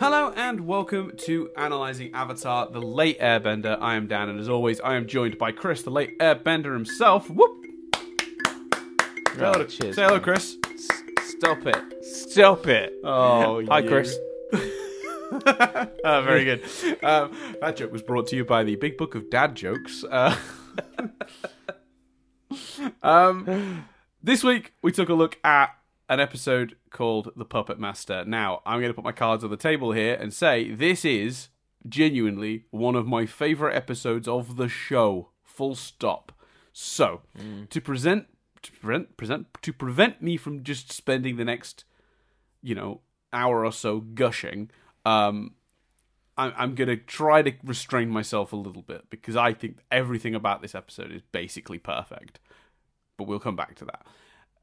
Hello and welcome to Analyzing Avatar The Late Airbender. I am Dan, and as always, I am joined by Chris, the late Airbender himself. Whoop! Say hello, Oh, to- cheers, say hello man. Chris. S- Stop it. Stop it. Oh, Hi, you. Chris. Ah, very good. Um, that joke was brought to you by the Big Book of Dad Jokes. Uh, um, this week, we took a look at an episode called The Puppet Master. Now, I'm going to put my cards on the table here and say this is genuinely one of my favourite episodes of the show. Full stop. So, to present, to prevent, present, to prevent me from just spending the next you know hour or so gushing um I'm, I'm gonna try to restrain myself a little bit because i think everything about this episode is basically perfect but we'll come back to that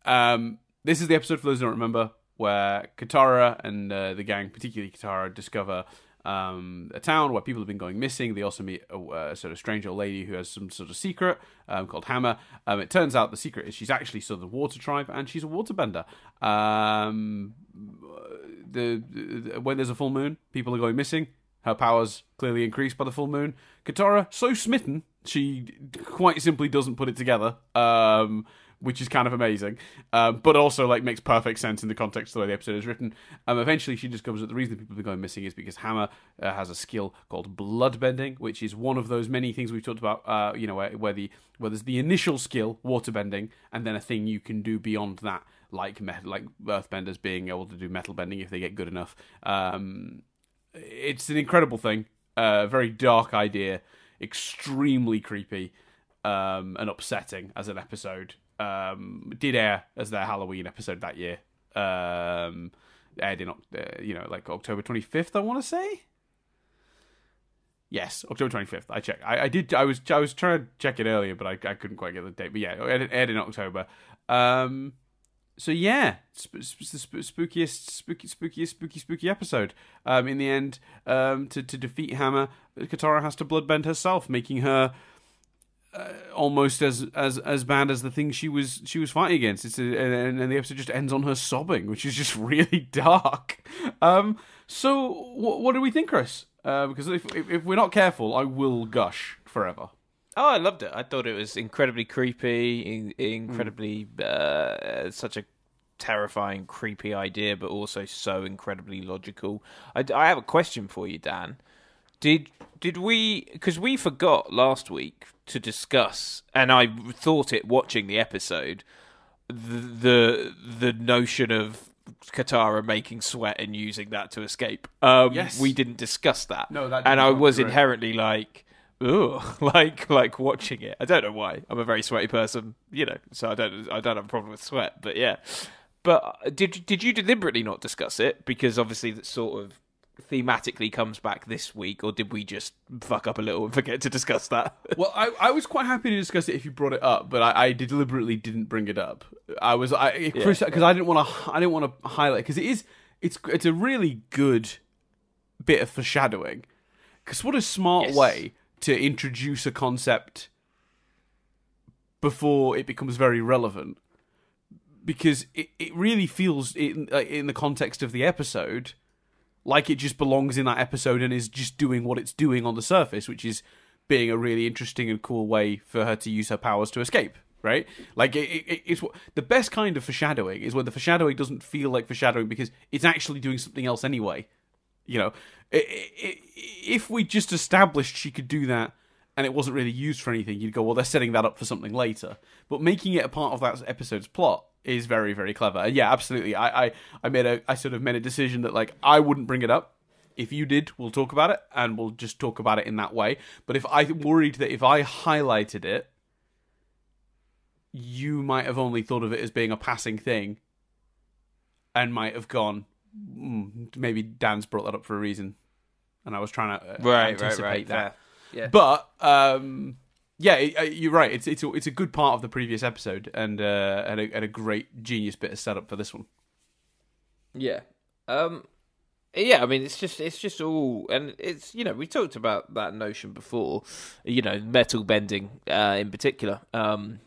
um this is the episode for those who don't remember where katara and uh, the gang particularly katara discover um, a town where people have been going missing. They also meet a, sort of strange old lady who has some sort of secret um, called Hama. Um, it turns out the secret is she's actually sort of the water tribe and she's a waterbender. Um, the, the when there's a full moon, people are going missing. Her powers clearly increased by the full moon. Katara so smitten she quite simply doesn't put it together, um, which is kind of amazing, um, but also like makes perfect sense in the context of the way the episode is written. Um, eventually, she discovers that the reason people are going missing is because Hama uh, has a skill called bloodbending, which is one of those many things we've talked about. Uh, you know, where, where the where there's the initial skill, waterbending, and then a thing you can do beyond that like like earthbenders being able to do metal bending if they get good enough. Um, it's an incredible thing, uh, very dark idea, extremely creepy, um, and upsetting as an episode. Um, did air as their Halloween episode that year. Um, aired in uh, you know like October twenty fifth, I want to say. Yes, October twenty fifth. I checked. I, I did. I was. I was trying to check it earlier, but I, I couldn't quite get the date. But yeah, it aired in October. Um, so yeah, sp- sp- spookiest, spooky, spookiest, spooky, spooky episode. Um, in the end, um, to to defeat Hama, Katara has to bloodbend herself, making her uh, almost as as as bad as the thing she was she was fighting against. It's a, and, and the episode just ends on her sobbing, which is just really dark. Um, so what, what do we think, Chris? Uh, because if, if if we're not careful, I will gush forever. Oh, I loved it. I thought it was incredibly creepy, in- incredibly uh, such a terrifying, creepy idea, but also so incredibly logical. I, I have a question for you, Dan. Did did we? Because we forgot last week to discuss, and I thought it watching the episode, the the, the notion of Katara making sweat and using that to escape. Um, Yes. we didn't discuss that. No, that and I was inherently like, ugh, like like watching it. I don't know why. I'm a very sweaty person, you know, so I don't I don't have a problem with sweat. But yeah, but uh, did did you deliberately not discuss it because obviously that sort of thematically comes back this week, or did we just fuck up a little and forget to discuss that? Well, I, I was quite happy to discuss it if you brought it up, but I, I deliberately didn't bring it up. I was I Chris because I didn't want to I didn't want to highlight because it is it's it's a really good bit of foreshadowing. Because what a smart Yes. way to introduce a concept before it becomes very relevant. Because it, it really feels in in the context of the episode like it just belongs in that episode and is just doing what it's doing on the surface, which is being a really interesting and cool way for her to use her powers to escape. Right? Like it, it, it's what the best kind of foreshadowing is when the foreshadowing doesn't feel like foreshadowing because it's actually doing something else anyway. You know, if we just established she could do that and it wasn't really used for anything, you'd go, well, they're setting that up for something later. But making it a part of that episode's plot is very, very clever. And yeah, absolutely. I, I, I made a, I sort of made a decision that like I wouldn't bring it up. If you did, we'll talk about it, and we'll just talk about it in that way. But if I worried that if I highlighted it, you might have only thought of it as being a passing thing, and might have gone, mm, maybe Dan's brought that up for a reason, and I was trying to uh, anticipate that. Yeah. But um, yeah, uh, you're right. It's it's a, it's a good part of the previous episode, and uh, and, a, and a great genius bit of setup for this one. Yeah. Um yeah, I mean it's just it's just all and it's you know, we talked about that notion before, you know, metal bending uh in particular. Um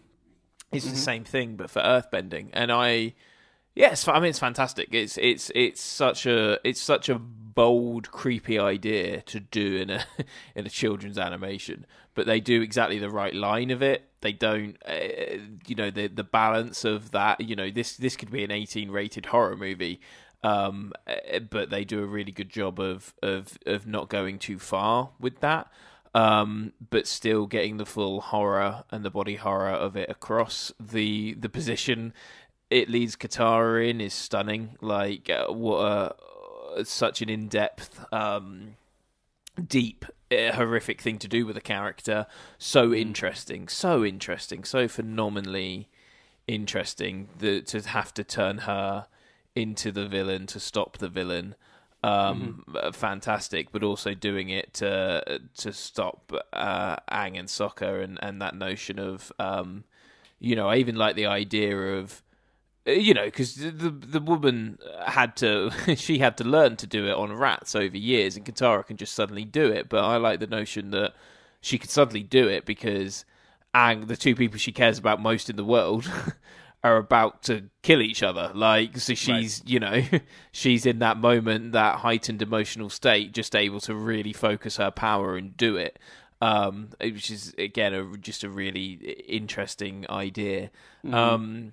it's the same thing but for earth bending. And I Yes, I mean it's fantastic. It's it's it's such a it's such a bold, creepy idea to do in a in a children's animation, but they do exactly the right line of it. They don't, uh, you know, the the balance of that. You know, this this could be an eighteen rated horror movie, um, uh, but they do a really good job of of of not going too far with that. Um, but still getting the full horror and the body horror of it across the the position it leads Katara in is stunning. Like uh, what a such an in depth, um, deep, uh, horrific thing to do with a character. So interesting, so interesting, so phenomenally interesting. The, to have to turn her into the villain to stop the villain. Um, mm-hmm. fantastic, but also doing it to to stop uh, Aang and Sokka and, and that notion of um, you know, I even like the idea of uh, you know, because the the woman had to, she had to learn to do it on rats over years, and Katara can just suddenly do it. But I like the notion that she could suddenly do it because Aang, the two people she cares about most in the world, are about to kill each other. Like, so she's, right. you know, she's in that moment, that heightened emotional state, just able to really focus her power and do it. Um, which is again a, just a really interesting idea. Mm-hmm. Um,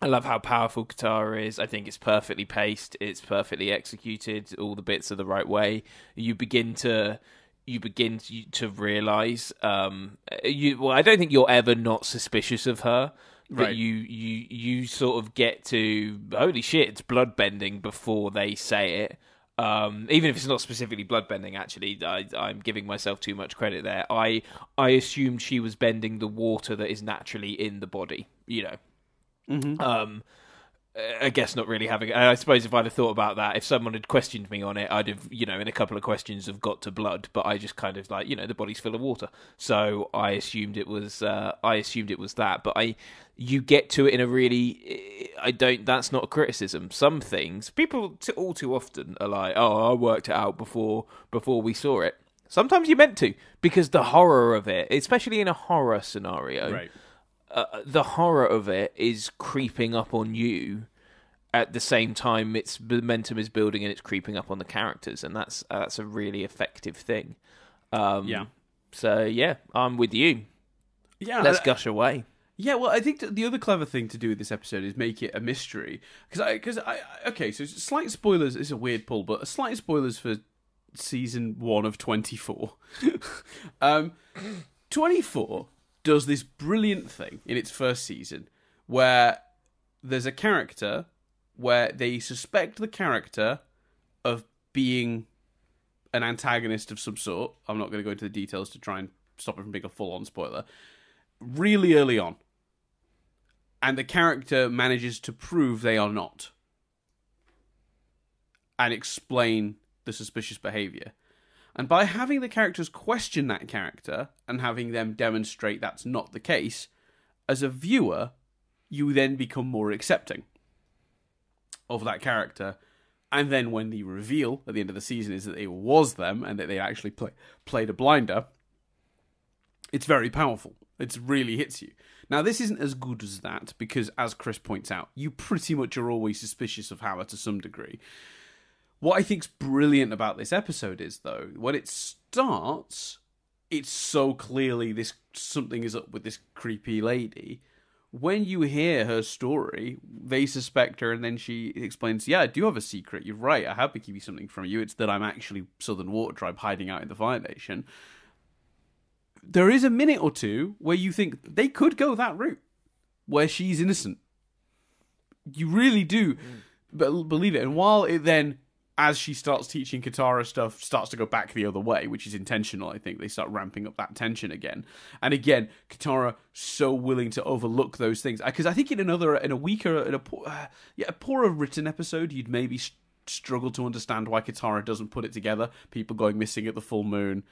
I love how powerful Katara is. I think it's perfectly paced. It's perfectly executed. All the bits are the right way. You begin to you begin to, to realize um, you well I don't think you're ever not suspicious of her but right. you you you sort of get to holy shit it's bloodbending before they say it um, even if it's not specifically bloodbending actually I, I'm giving myself too much credit there I I assumed she was bending the water that is naturally in the body you know Mm-hmm. Um, I guess not really having. I suppose if I'd have thought about that, if someone had questioned me on it, I'd have, you know, in a couple of questions have got to blood. But I just kind of like, you know, the body's full of water, so I assumed it was. Uh, I assumed it was that. But I, you get to it in a really. I don't. That's not a criticism. Some things people all too often are like, oh, I worked it out before before we saw it. Sometimes you meant to because the horror of it, especially in a horror scenario. Right uh, the horror of it is creeping up on you at the same time its momentum is building and it's creeping up on the characters and that's uh, that's a really effective thing. Um, yeah. so yeah i'm with you. Yeah let's gush away. Yeah, well, I think the other clever thing to do with this episode is make it a mystery because I because I okay, so slight spoilers is a weird pull, but slight spoilers for season one of twenty four. um, twenty four does this brilliant thing in its first season where there's a character where they suspect the character of being an antagonist of some sort. I'm not going to go into the details to try and stop it from being a full on spoiler. Really early on. And the character manages to prove they are not. And explain the suspicious behavior. And by having the characters question that character and having them demonstrate that's not the case, as a viewer, you then become more accepting of that character. And then when the reveal at the end of the season is that it was them and that they actually play, played a blinder, it's very powerful. It really hits you. Now, this isn't as good as that because, as Chris points out, you pretty much are always suspicious of Howard to some degree. What I think's brilliant about this episode is though, when it starts, it's so clearly this something is up with this creepy lady. When you hear her story, they suspect her, and then she explains, "Yeah, I do have a secret. You're right. I have been keeping something from you. It's that I'm actually Southern Water Tribe hiding out in the Fire Nation." There is a minute or two where you think they could go that route, where she's innocent. You really do mm. believe it, and while it then as she starts teaching Katara stuff, starts to go back the other way, which is intentional. I think they start ramping up that tension again, and again, Katara so willing to overlook those things because I think in another, in a weaker, in a uh, yeah, a poorer written episode, you'd maybe struggle to understand why Katara doesn't put it together. People going missing at the full moon,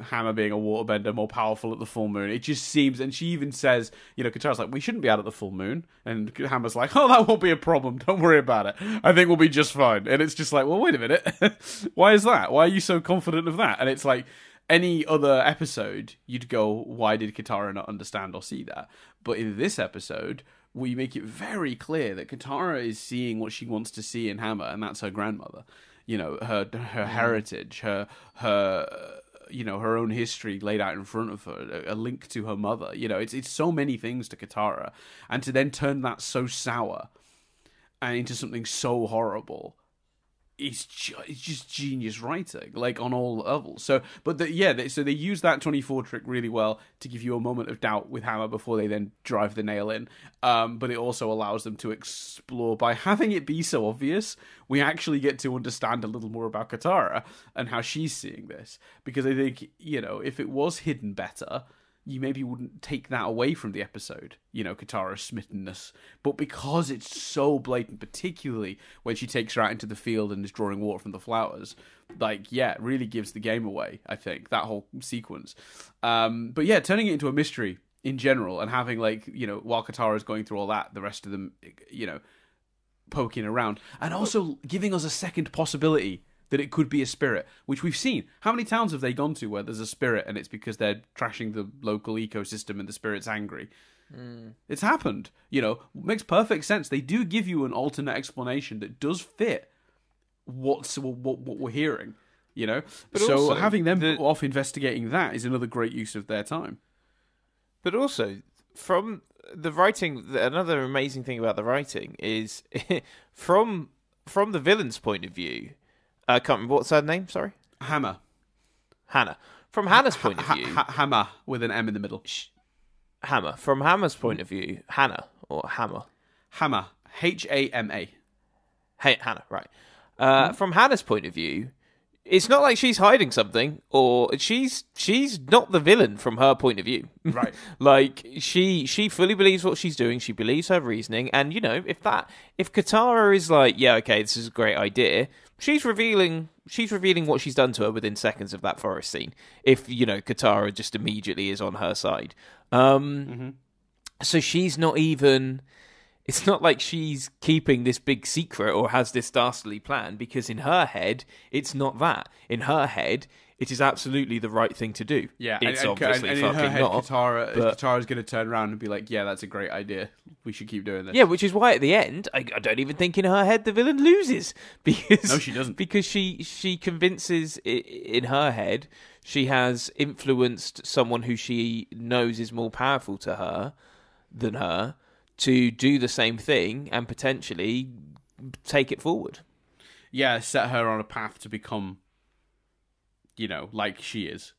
Hama being a waterbender more powerful at the full moon. It just seems, and she even says, you know, Katara's like, we shouldn't be out at the full moon. And Hama's like, oh, that won't be a problem. Don't worry about it. I think we'll be just fine. And it's just like, well, wait a minute. why is that? Why are you so confident of that? And it's like, any other episode, you'd go, why did Katara not understand or see that? But in this episode, we make it very clear that Katara is seeing what she wants to see in Hama, and that's her grandmother. You know, her her mm. heritage, her her you know her own history laid out in front of her, a, link to her mother. You know, it's it's so many things to Katara, and to then turn that so sour and into something so horrible it's ju- it's just genius writing, like on all levels. So, but the, yeah, they, so they use that twenty four trick really well to give you a moment of doubt with Hama before they then drive the nail in. Um, but it also allows them to explore by having it be so obvious. We actually get to understand a little more about Katara and how she's seeing this because I think you know if it was hidden better, you maybe wouldn't take that away from the episode, you know, Katara's smittenness. But because it's so blatant, particularly when she takes her out into the field and is drawing water from the flowers, like, yeah, it really gives the game away, I think, that whole sequence. Um, but yeah, turning it into a mystery in general and having, like, you know, while Katara's going through all that, the rest of them, you know, poking around and also giving us a second possibility that it could be a spirit, which we've seen. How many towns have they gone to where there's a spirit and it's because they're trashing the local ecosystem and the spirit's angry? Mm. It's happened. You know, makes perfect sense. They do give you an alternate explanation that does fit what's what, what we're hearing. You know, but so also, having them the, off investigating that is another great use of their time. But also, from the writing, another amazing thing about the writing is from from the villain's point of view I can't remember what's her name. Sorry, Hama. Hannah. From Hannah's point of view, ha- Hama with an M in the middle. Hama. From Hama's point of view, Hannah or Hama. Hama. H A M A. Hey, Hannah. Right. Uh. From Hannah's point of view, it's not like she's hiding something or she's she's not the villain from her point of view right like she she fully believes what she's doing she believes her reasoning and you know if that if katara is like yeah okay this is a great idea she's revealing she's revealing what she's done to her within seconds of that forest scene if you know katara just immediately is on her side um mm-hmm. so she's not even it's not like she's keeping this big secret or has this dastardly plan because in her head it's not that. In her head, it is absolutely the right thing to do. Yeah, it's and, obviously and, and fucking head, not. Katara, but... Katara's going to turn around and be like, "Yeah, that's a great idea. We should keep doing this." Yeah, which is why at the end, I, I don't even think in her head the villain loses because no, she doesn't. Because she she convinces in her head she has influenced someone who she knows is more powerful to her than her to do the same thing and potentially take it forward. Yeah, set her on a path to become, you know, like she is.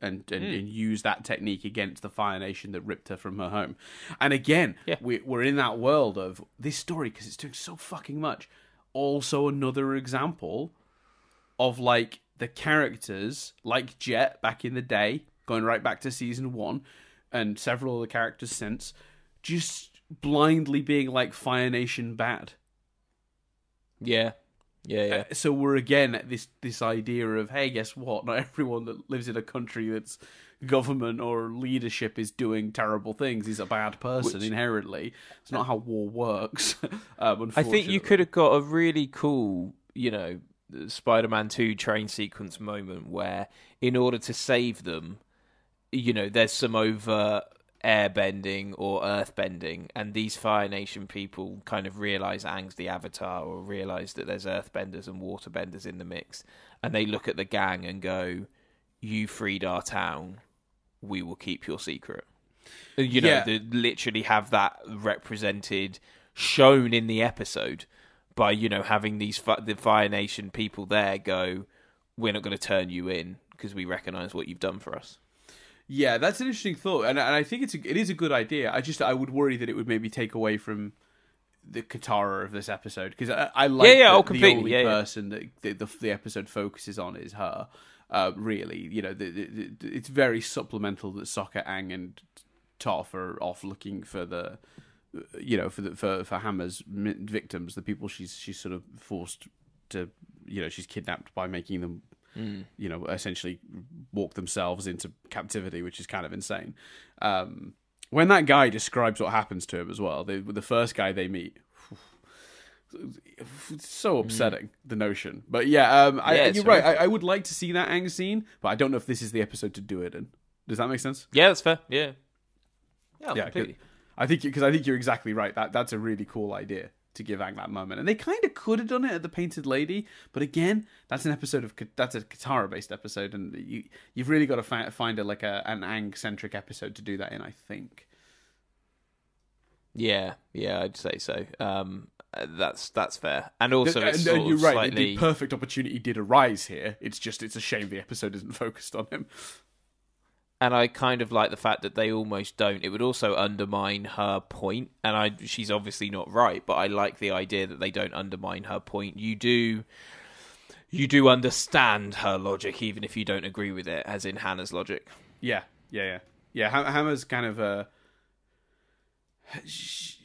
And, and, mm. and, use that technique against the Fire Nation that ripped her from her home. And again, yeah. we, we're in that world of this story because it's doing so fucking much. Also, another example of like the characters, like Jet back in the day, going right back to season one, and several of the characters since, just blindly being like Fire Nation bad. Yeah. Yeah, yeah. Uh, so we're again at this this idea of hey, guess what? Not everyone that lives in a country that's government or leadership is doing terrible things is a bad person Which, inherently. It's not how war works. um, I think you could have got a really cool, you know, Spider-Man Two train sequence moment where, in order to save them, you know, there's some overt airbending or earthbending, and these Fire Nation people kind of realize Aang's the Avatar, or realize that there's earthbenders and waterbenders in the mix, and they look at the gang and go, "You freed our town, we will keep your secret." Uh, you know, yeah. they literally have that represented, shown in the episode by you know having these the Fire Nation people there go, "We're not going to turn you in because we recognize what you've done for us." Yeah, that's an interesting thought, and, and I think it's a, it is a good idea. I just I would worry that it would maybe take away from the Katara of this episode because I, I like yeah, yeah, oh, the only yeah, person yeah. that the, the, the episode focuses on is her. Uh, really, you know, the, the, it's very supplemental that Sokka, Aang, and Toph are off looking for the, you know, for the for for Hama's victims, the people she's she's sort of forced to, you know, she's kidnapped by making them mm. you know, essentially walk themselves into captivity, which is kind of insane. Um, when that guy describes what happens to him as well, the the first guy they meet, it's so hmm. upsetting mm. the notion. But yeah, um, I, you're right. I, I, would like to see that Aang scene, but I don't know if this is the episode to do it in. Does that make sense? Yeah, that's fair. Yeah, yeah, yeah completely. I think because I think you're exactly right. That that's a really cool idea to give Aang that moment, and they kind of could have done it at the Painted Lady, but again, that's an episode of that's a Katara based episode, and you you've really got to fi- find a like a an Aang centric episode to do that in. I think. Yeah, yeah, I'd say so. Um, that's that's fair, and also and, it's and you're right. slightly. The perfect opportunity did arise here. It's just it's a shame the episode isn't focused on him. And I kind of like the fact that they almost don't. It would also undermine her point, and I she's obviously not right, but I like the idea that they don't undermine her point. You do you do understand her logic even if you don't agree with it as in Hannah's logic. Yeah, yeah, yeah, yeah. Hannah's kind of a. She,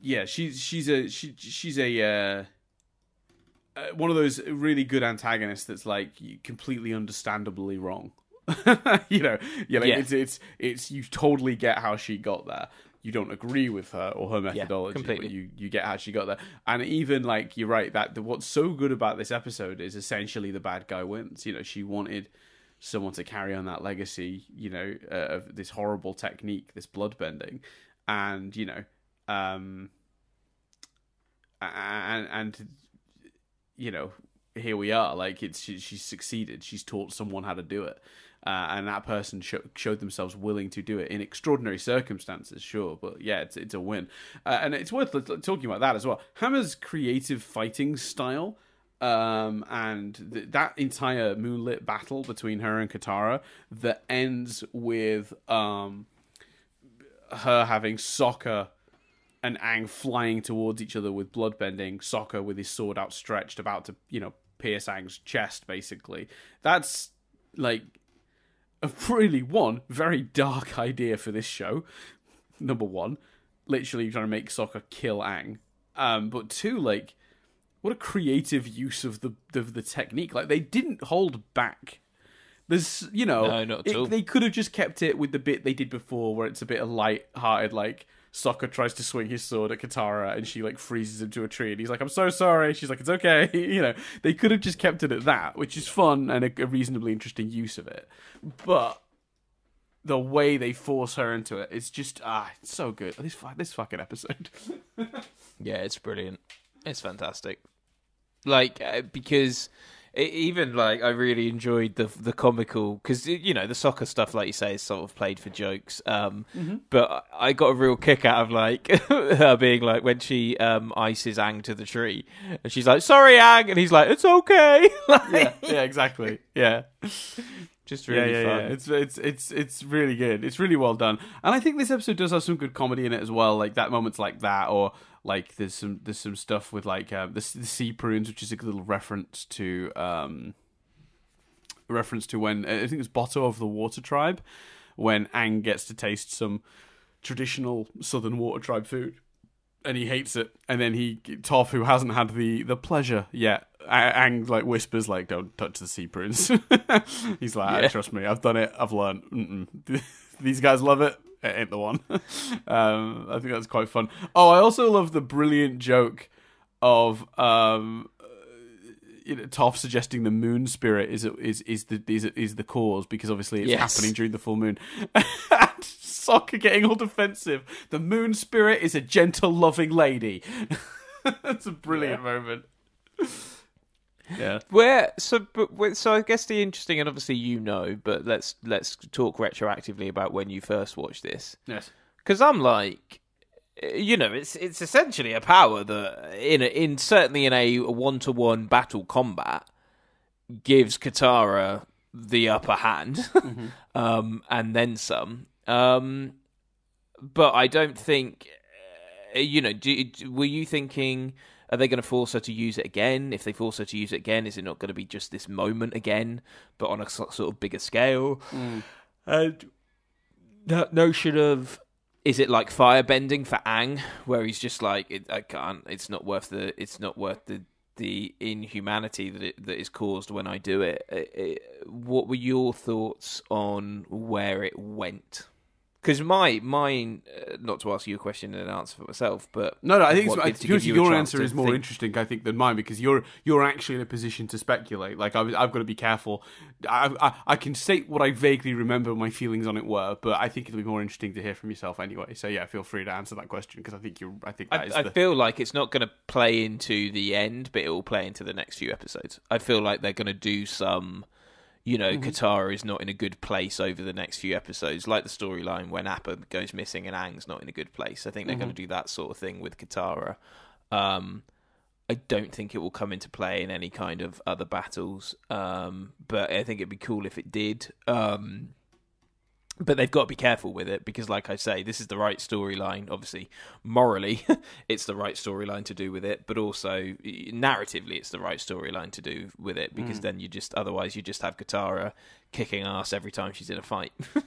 yeah, she's she's a she, she's a uh, uh, one of those really good antagonists that's like completely understandably wrong. you know, yeah, like Yeah. it's it's it's you totally get how she got there. You don't agree with her or her methodology, completely. but you you get how she got there. And even like you're right that the, what's so good about this episode is essentially the bad guy wins. You know, she wanted someone to carry on that legacy, you know, uh, of this horrible technique, this bloodbending, and you know, um, and and you know, here we are. Like it's she, she's succeeded. She's taught someone how to do it, uh, and that person sho- showed themselves willing to do it in extraordinary circumstances. Sure, but yeah, it's it's a win, uh, and it's worth talking about that as well. Hama's creative fighting style um, and th- that entire moonlit battle between her and Katara that ends with um, her having Sokka and Aang flying towards each other with bloodbending, Sokka with his sword outstretched, about to you know pierce Aang's chest. Basically, that's like a really one very dark idea for this show. Number one, literally trying to make Sokka kill Aang. Um, but two, like what a creative use of the of the technique. Like they didn't hold back. There's, you know, No, it- they could have just kept it with the bit they did before, where it's a bit of light-hearted, like Sokka tries to swing his sword at Katara, and she like freezes him to a tree, and he's like, "I'm so sorry." She's like, "It's okay." you know, they could have just kept it at that, which is fun and a, a reasonably interesting use of it. But the way they force her into it, it's just ah, it's so good. This this fucking episode. Yeah, it's brilliant. It's fantastic. Like uh, because e even like I really enjoyed the the comical because you know the Sokka stuff, like you say, is sort of played for jokes. Um, But I got a real kick out of like her being like when she um ices Aang to the tree, and she's like, "Sorry, Aang," and he's like, "It's okay." like, yeah, yeah, exactly. Yeah. just really yeah, yeah, fun. yeah. It's it's it's it's really good. It's really well done, and I think this episode does have some good comedy in it as well. Like that moments like that, or like there's some there's some stuff with like um, the, the sea prunes, which is a little reference to um reference to when I think it's Bato of the Water Tribe, when Aang gets to taste some traditional Southern Water Tribe food. And he hates it, and then he Toph, who hasn't had the the pleasure yet, Aang like whispers like, "Don't touch the sea prunes." He's like, Yeah. "Trust me, I've done it. I've learned. These guys love it. It ain't the one." um, I think that's quite fun. Oh, I also love the brilliant joke of um, you know, Toph suggesting the moon spirit is is is the is, is the cause because obviously it's Yes. happening during the full moon. and Sokka getting all defensive. The moon spirit is a gentle, loving lady. That's a brilliant moment. Yeah. Where so but so I guess the interesting and obviously you know, but let's let's talk retroactively about when you first watched this. Yes. because I'm like, you know, it's it's essentially a power that in a, in certainly in a one to one battle combat gives Katara the upper hand, um, and then some. Um, but I don't think, uh, you know, do, do- were you thinking? Are they going to force her to use it again? If they force her to use it again, is it not going to be just this moment again, but on a sort of bigger scale? Mm. And that notion of is it like firebending for Aang, where he's just like, it, I can't. It's not worth the. It's not worth the the inhumanity that it, that is caused when I do it. It- it- What were your thoughts on where it went? Because my mine, uh, not to ask you a question and answer for myself, but No, no, I think I, to to be honest, give you your answer is more think. interesting, I think, than mine because you're you're actually in a position to speculate. Like I've, I've got to be careful. I, I I can state what I vaguely remember my feelings on it were, but I think it'll be more interesting to hear from yourself anyway. So yeah, feel free to answer that question because I think you're. I think that I, is I the. feel like it's not going to play into the end, but it will play into the next few episodes. I feel like they're going to do some, you know, Mm-hmm. Katara is not in a good place over the next few episodes, like the storyline when Appa goes missing and Aang's not in a good place. I think they're Mm-hmm. going to do that sort of thing with Katara. Um, I don't think it will come into play in any kind of other battles, um, but I think it'd be cool if it did. Um, but they've got to be careful with it because, like I say, this is the right storyline. Obviously, morally, it's the right storyline to do with it, but also narratively, it's the right storyline to do with it because mm. then you just otherwise you just have Katara kicking ass every time she's in a fight.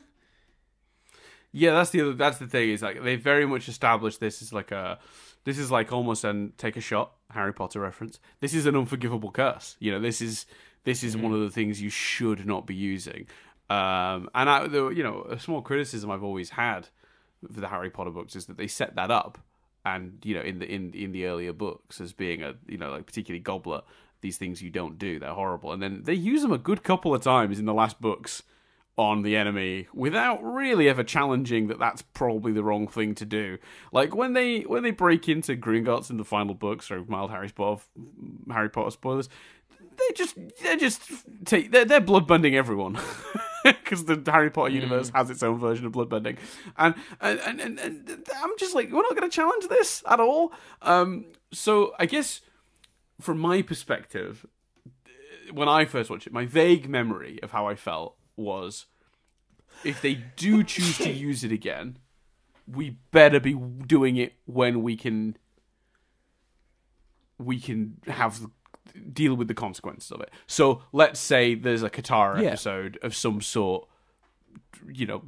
Yeah, that's the other. That's the thing is like they very much established this as like a. This is like almost an take a shot Harry Potter reference. This is an unforgivable curse. You know, this is this is one mm. of the things you should not be using. Um, and I, the, you know, a small criticism I've always had for the Harry Potter books is that they set that up, and you know, in the in in the earlier books as being a you know like particularly Goblet, these things you don't do, they're horrible, and then they use them a good couple of times in the last books on the enemy without really ever challenging that that's probably the wrong thing to do. Like when they when they break into Gringotts in the final book, so mild Harry Potter Harry Potter spoilers, they just they just take they're, they're bloodbending everyone. Because the Harry Potter universe has its own version of bloodbending, and and, and and and I'm just like we're not going to challenge this at all. Um, so I guess from my perspective, when I first watched it, my vague memory of how I felt was if they do choose to use it again, we better be doing it when we can we can have deal with the consequences of it. So let's say there's a Katara Yeah. episode of some sort, you know,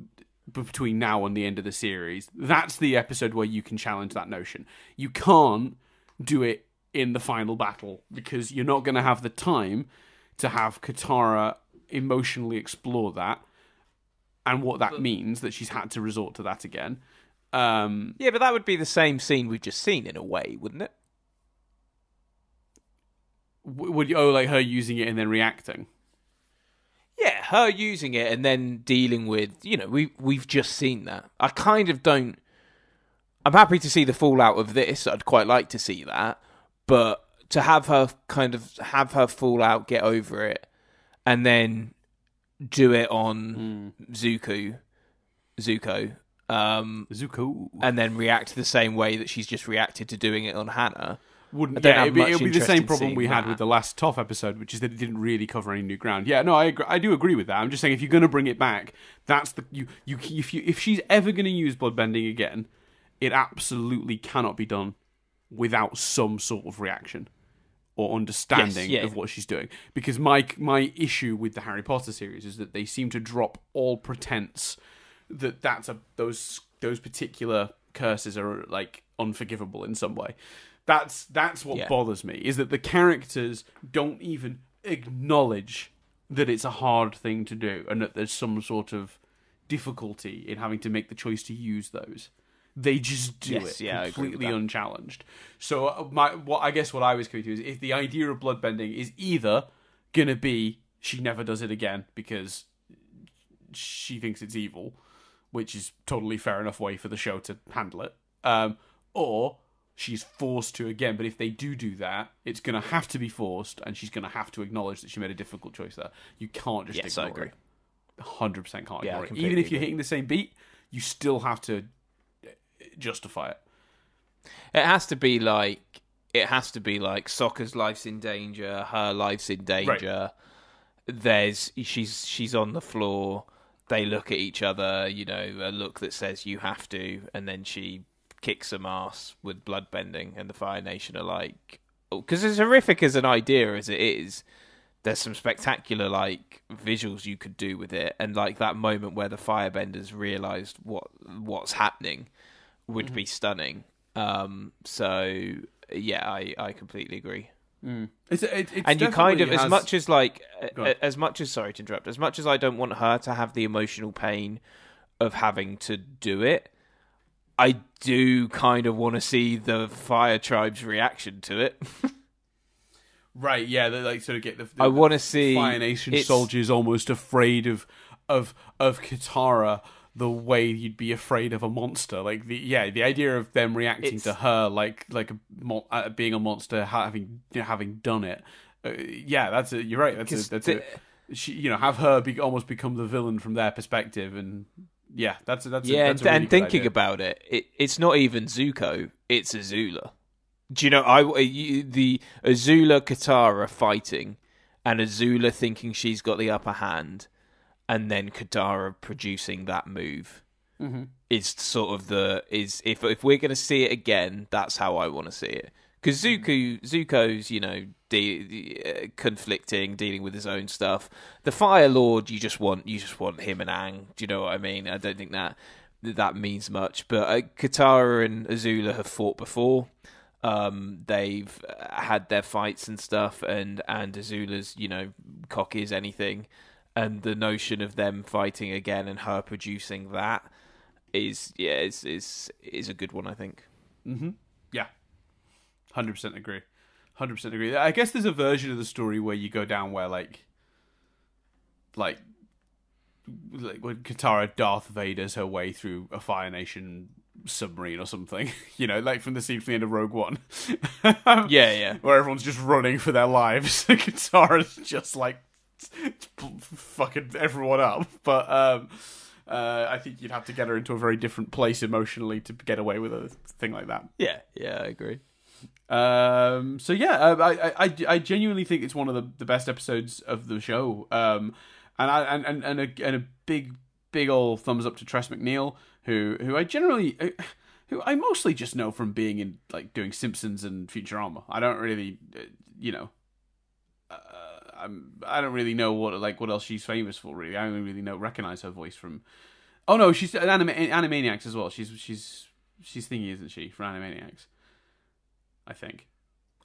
between now and the end of the series. That's the episode where you can challenge that notion. You can't do it in the final battle because you're not going to have the time to have Katara emotionally explore that and what that means that she's had to resort to that again. Um, yeah, but that would be the same scene we've just seen in a way, wouldn't it? Would you, oh like her using it and then reacting? Yeah, her using it and then dealing with you know we we've just seen that. I kind of don't. I'm happy to see the fallout of this. I'd quite like to see that, but to have her kind of have her fallout, get over it, and then do it on Zuko, Zuko, um, Zuko and then react the same way that she's just reacted to doing it on Hannah. Wouldn't. Yeah, it'd be, it'd be the same problem we had that. with the last Toph episode, which is that it didn't really cover any new ground. Yeah, no, I agree, I do agree with that. I'm just saying if you're going to bring it back, that's the you you if you if she's ever going to use bloodbending again, it absolutely cannot be done without some sort of reaction or understanding yeah. of what she's doing. Because my my issue with the Harry Potter series is that they seem to drop all pretense that that's a those those particular curses are like unforgivable in some way. That's that's what Yeah. bothers me is that the characters don't even acknowledge that it's a hard thing to do and that there's some sort of difficulty in having to make the choice to use those. They just do Yes, it yeah, I agree with completely unchallenged. So uh, my what I guess what I was coming to is if the idea of bloodbending is either gonna be she never does it again because she thinks it's evil, which is totally fair enough way for the show to handle it. Um, or she's forced to again. But if they do do that, it's going to have to be forced, and she's going to have to acknowledge that she made a difficult choice there. You can't just Yes, I ignore agree. it. Hundred percent can't Yeah, ignore it. Even if you're agree. hitting the same beat, you still have to uh, justify it. It has to be like it has to be like Sokka's life's in danger, her life's in danger. There's she's she's on the floor. They look at each other, you know, a look that says you have to, and then she kicks some ass with bloodbending, and the Fire Nation are like, because as horrific as an idea as it is, there's some spectacular like visuals you could do with it, and like that moment where the Firebenders realised what what's happening would be stunning. Um, so yeah, I I completely agree. It's, it, it's and you kind of definitely as much as like as much as sorry to interrupt, as much as I don't want her to have the emotional pain of having to do it. I do kind of want to see the Fire Tribe's reaction to it. Right, yeah, they like sort of get the. the I want to see Fire Nation it's- soldiers almost afraid of of of Katara the way you'd be afraid of a monster. Like the yeah, the idea of them reacting It's- to her like like a mon- uh, being a monster having you know, having done it. Uh, yeah, that's it. you're right. That's a, 'Cause that's the- she you know have her be almost become the villain from their perspective and yeah, that's a, that's a, yeah, that's a and, really and thinking idea. about it, it, it's not even Zuko; it's Azula. Do you know? I the Azula Katara fighting, and Azula thinking she's got the upper hand, and then Katara producing that move Mhm. is sort of the is if if we're going to see it again, that's how I want to see it. Because Zuko, Zuko's, you know, de- uh, conflicting, dealing with his own stuff. The Fire Lord, you just want, you just want him and Aang. Do you know what I mean? I don't think that that means much. But uh, Katara and Azula have fought before. Um, they've uh, had their fights and stuff, and and Azula's, you know, cocky as anything. And the notion of them fighting again and her producing that is, yeah, is is is a good one, I think. Mm-hmm. Yeah, hundred percent agree. Hundred percent agree. I guess there's a version of the story where you go down where like, like, like when Katara Darth Vader's her way through a Fire Nation submarine or something. You know, like from the scene from the end of Rogue One. Yeah, yeah. Where everyone's just running for their lives. Katara's just like fucking everyone up. But um, uh, I think you'd have to get her into a very different place emotionally to get away with a thing like that. Yeah, yeah, I agree. Um, so yeah, uh, I, I I genuinely think it's one of the, the best episodes of the show. Um, and I and and and a, and a big big old thumbs up to Tress MacNeille, who who I generally. Who I mostly just know from being in like doing Simpsons and Futurama. I don't really, uh, you know, uh, I'm I don't really know what like what else she's famous for. Really, I only really know recognize her voice from. Oh no, she's an anima- Animaniacs as well. She's she's she's thingy, isn't she, for Animaniacs? I think.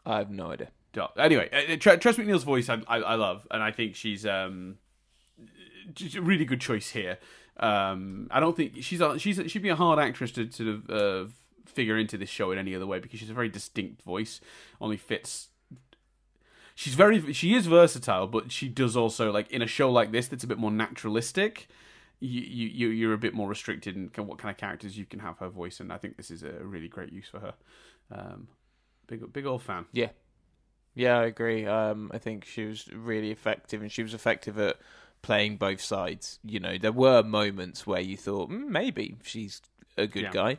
I have no idea. Anyway, uh, Tress MacNeille's voice I, I I love, and I think she's um a really good choice here. Um, I don't think she's a, she's a, she'd be a hard actress to sort of uh, figure into this show in any other way because she's a very distinct voice. Only fits. She's very she is versatile, but she does also like in a show like this that's a bit more naturalistic. You you you- you're a bit more restricted in what kind of characters you can have her voice, and I think this is a really great use for her. Um, big big old fan. Yeah, yeah, I agree. Um, I think she was really effective, and she was effective at playing both sides. You know, there were moments where you thought mm, maybe she's a good Yeah. guy,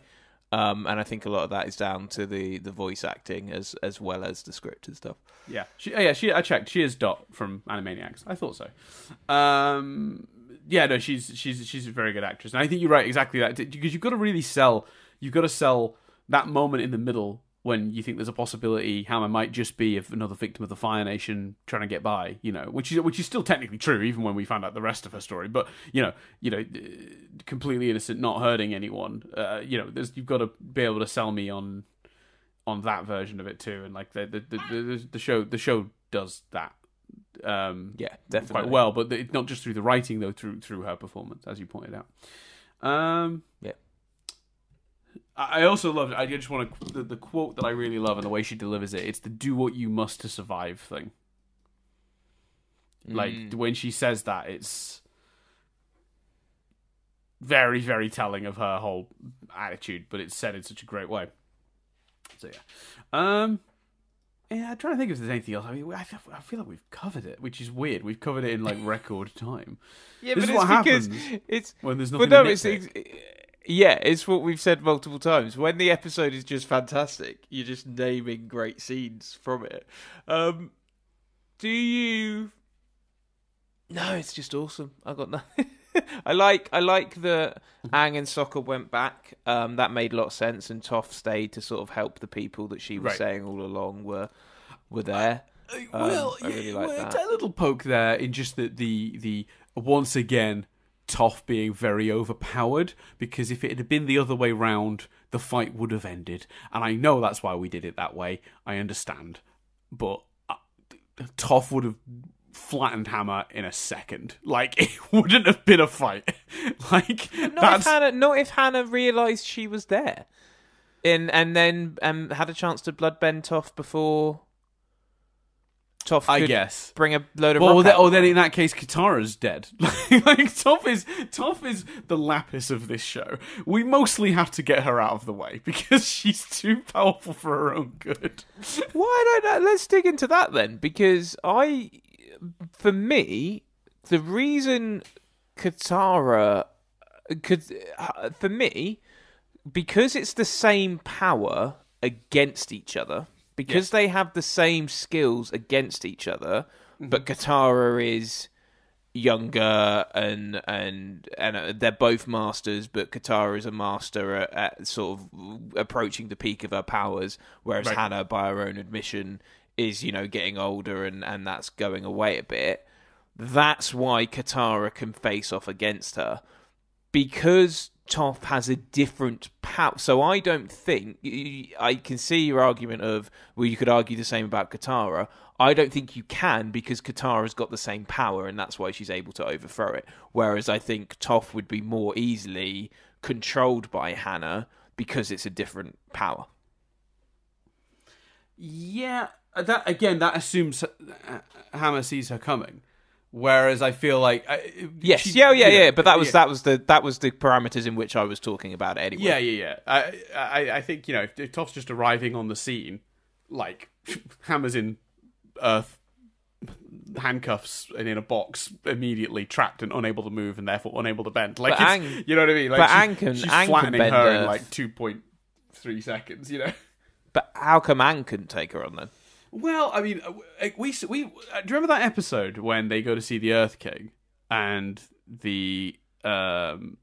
um, and I think a lot of that is down to the the voice acting as as well as the script and stuff. Yeah, she, oh, yeah, she. I checked. She is Dot from Animaniacs. I thought so. Um, yeah, no, she's she's she's a very good actress, and I think you're right exactly that because you've got to really sell. You've got to sell that moment in the middle when you think there's a possibility Hama might just be another victim of the Fire Nation trying to get by. You know, which is which is still technically true, even when we found out the rest of her story. But you know, you know, completely innocent, not hurting anyone. Uh, you know, there's, you've got to be able to sell me on on that version of it too, and like the the the, the, the show the show does that um, Yeah, definitely. quite well, but it's not just through the writing though, through through her performance, as you pointed out. Um, Yeah. I also love. I just want to the, the quote that I really love and the way she delivers it. It's the "do what you must to survive" thing. Like Mm. when she says that, it's very very telling of her whole attitude, but it's said in such a great way. So yeah, um, yeah. I'm trying to think if there's anything else. I mean, I feel, I feel like we've covered it, which is weird. We've covered it in like record time yeah, this but is what it's because happens it's when there's But nothing. no, to it's. Yeah, it's what we've said multiple times. When the episode is just fantastic, you're just naming great scenes from it. Um, do you? No, it's just awesome. I got nothing. I like I like that Aang and Sokka went back. Um, that made a lot of sense, and Toph stayed to sort of help the people that she was Right. saying all along were were there. Um, well, I really like well, that. A little poke there in just the the the once again Toph being very overpowered because if it had been the other way round, the fight would have ended. And I know that's why we did it that way. I understand, but uh, Toph would have flattened Hama in a second. Like it wouldn't have been a fight. like Not that's if Hannah, not if Hannah realised she was there, in and then um, had a chance to bloodbend Toph before Toph I guess. bring a load of Well, then, oh, then in that case, Katara's dead. like Toph is Toph is the lapis of this show. We mostly have to get her out of the way because she's too powerful for her own good. Why don't I, let's dig into that then? Because I, for me, the reason Katara could, uh, for me, because it's the same power against each other, because they have the same skills against each other, but Katara is younger and and and uh, they're both masters but Katara is a master at, at sort of approaching the peak of her powers whereas Right. Hama by her own admission is you know getting older and and that's going away a bit. That's why Katara can face off against her because Toph has a different power. So I don't think I can see your argument of well, you could argue the same about Katara. I don't think you can because Katara's got the same power, and that's why she's able to overthrow it. Whereas I think Toph would be more easily controlled by Hama because it's a different power. Yeah, that again, that assumes uh, Hama sees her coming. Whereas I feel like I, Yes, she- yeah, yeah, know, yeah. But that was yeah. that was the that was the parameters in which I was talking about it anyway. Yeah, yeah, yeah. I, I, I think you know, if Toph's just arriving on the scene, like Hama's in Earth handcuffs and in a box, immediately trapped and unable to move, and therefore unable to bend. Like, Aang- you know what I mean? Like, but she- Aang can- she's can flattening her in like two point three seconds. You know. But how come Aang couldn't take her on then? Well, I mean, uh, we we uh, do you remember that episode when they go to see the Earth King and the um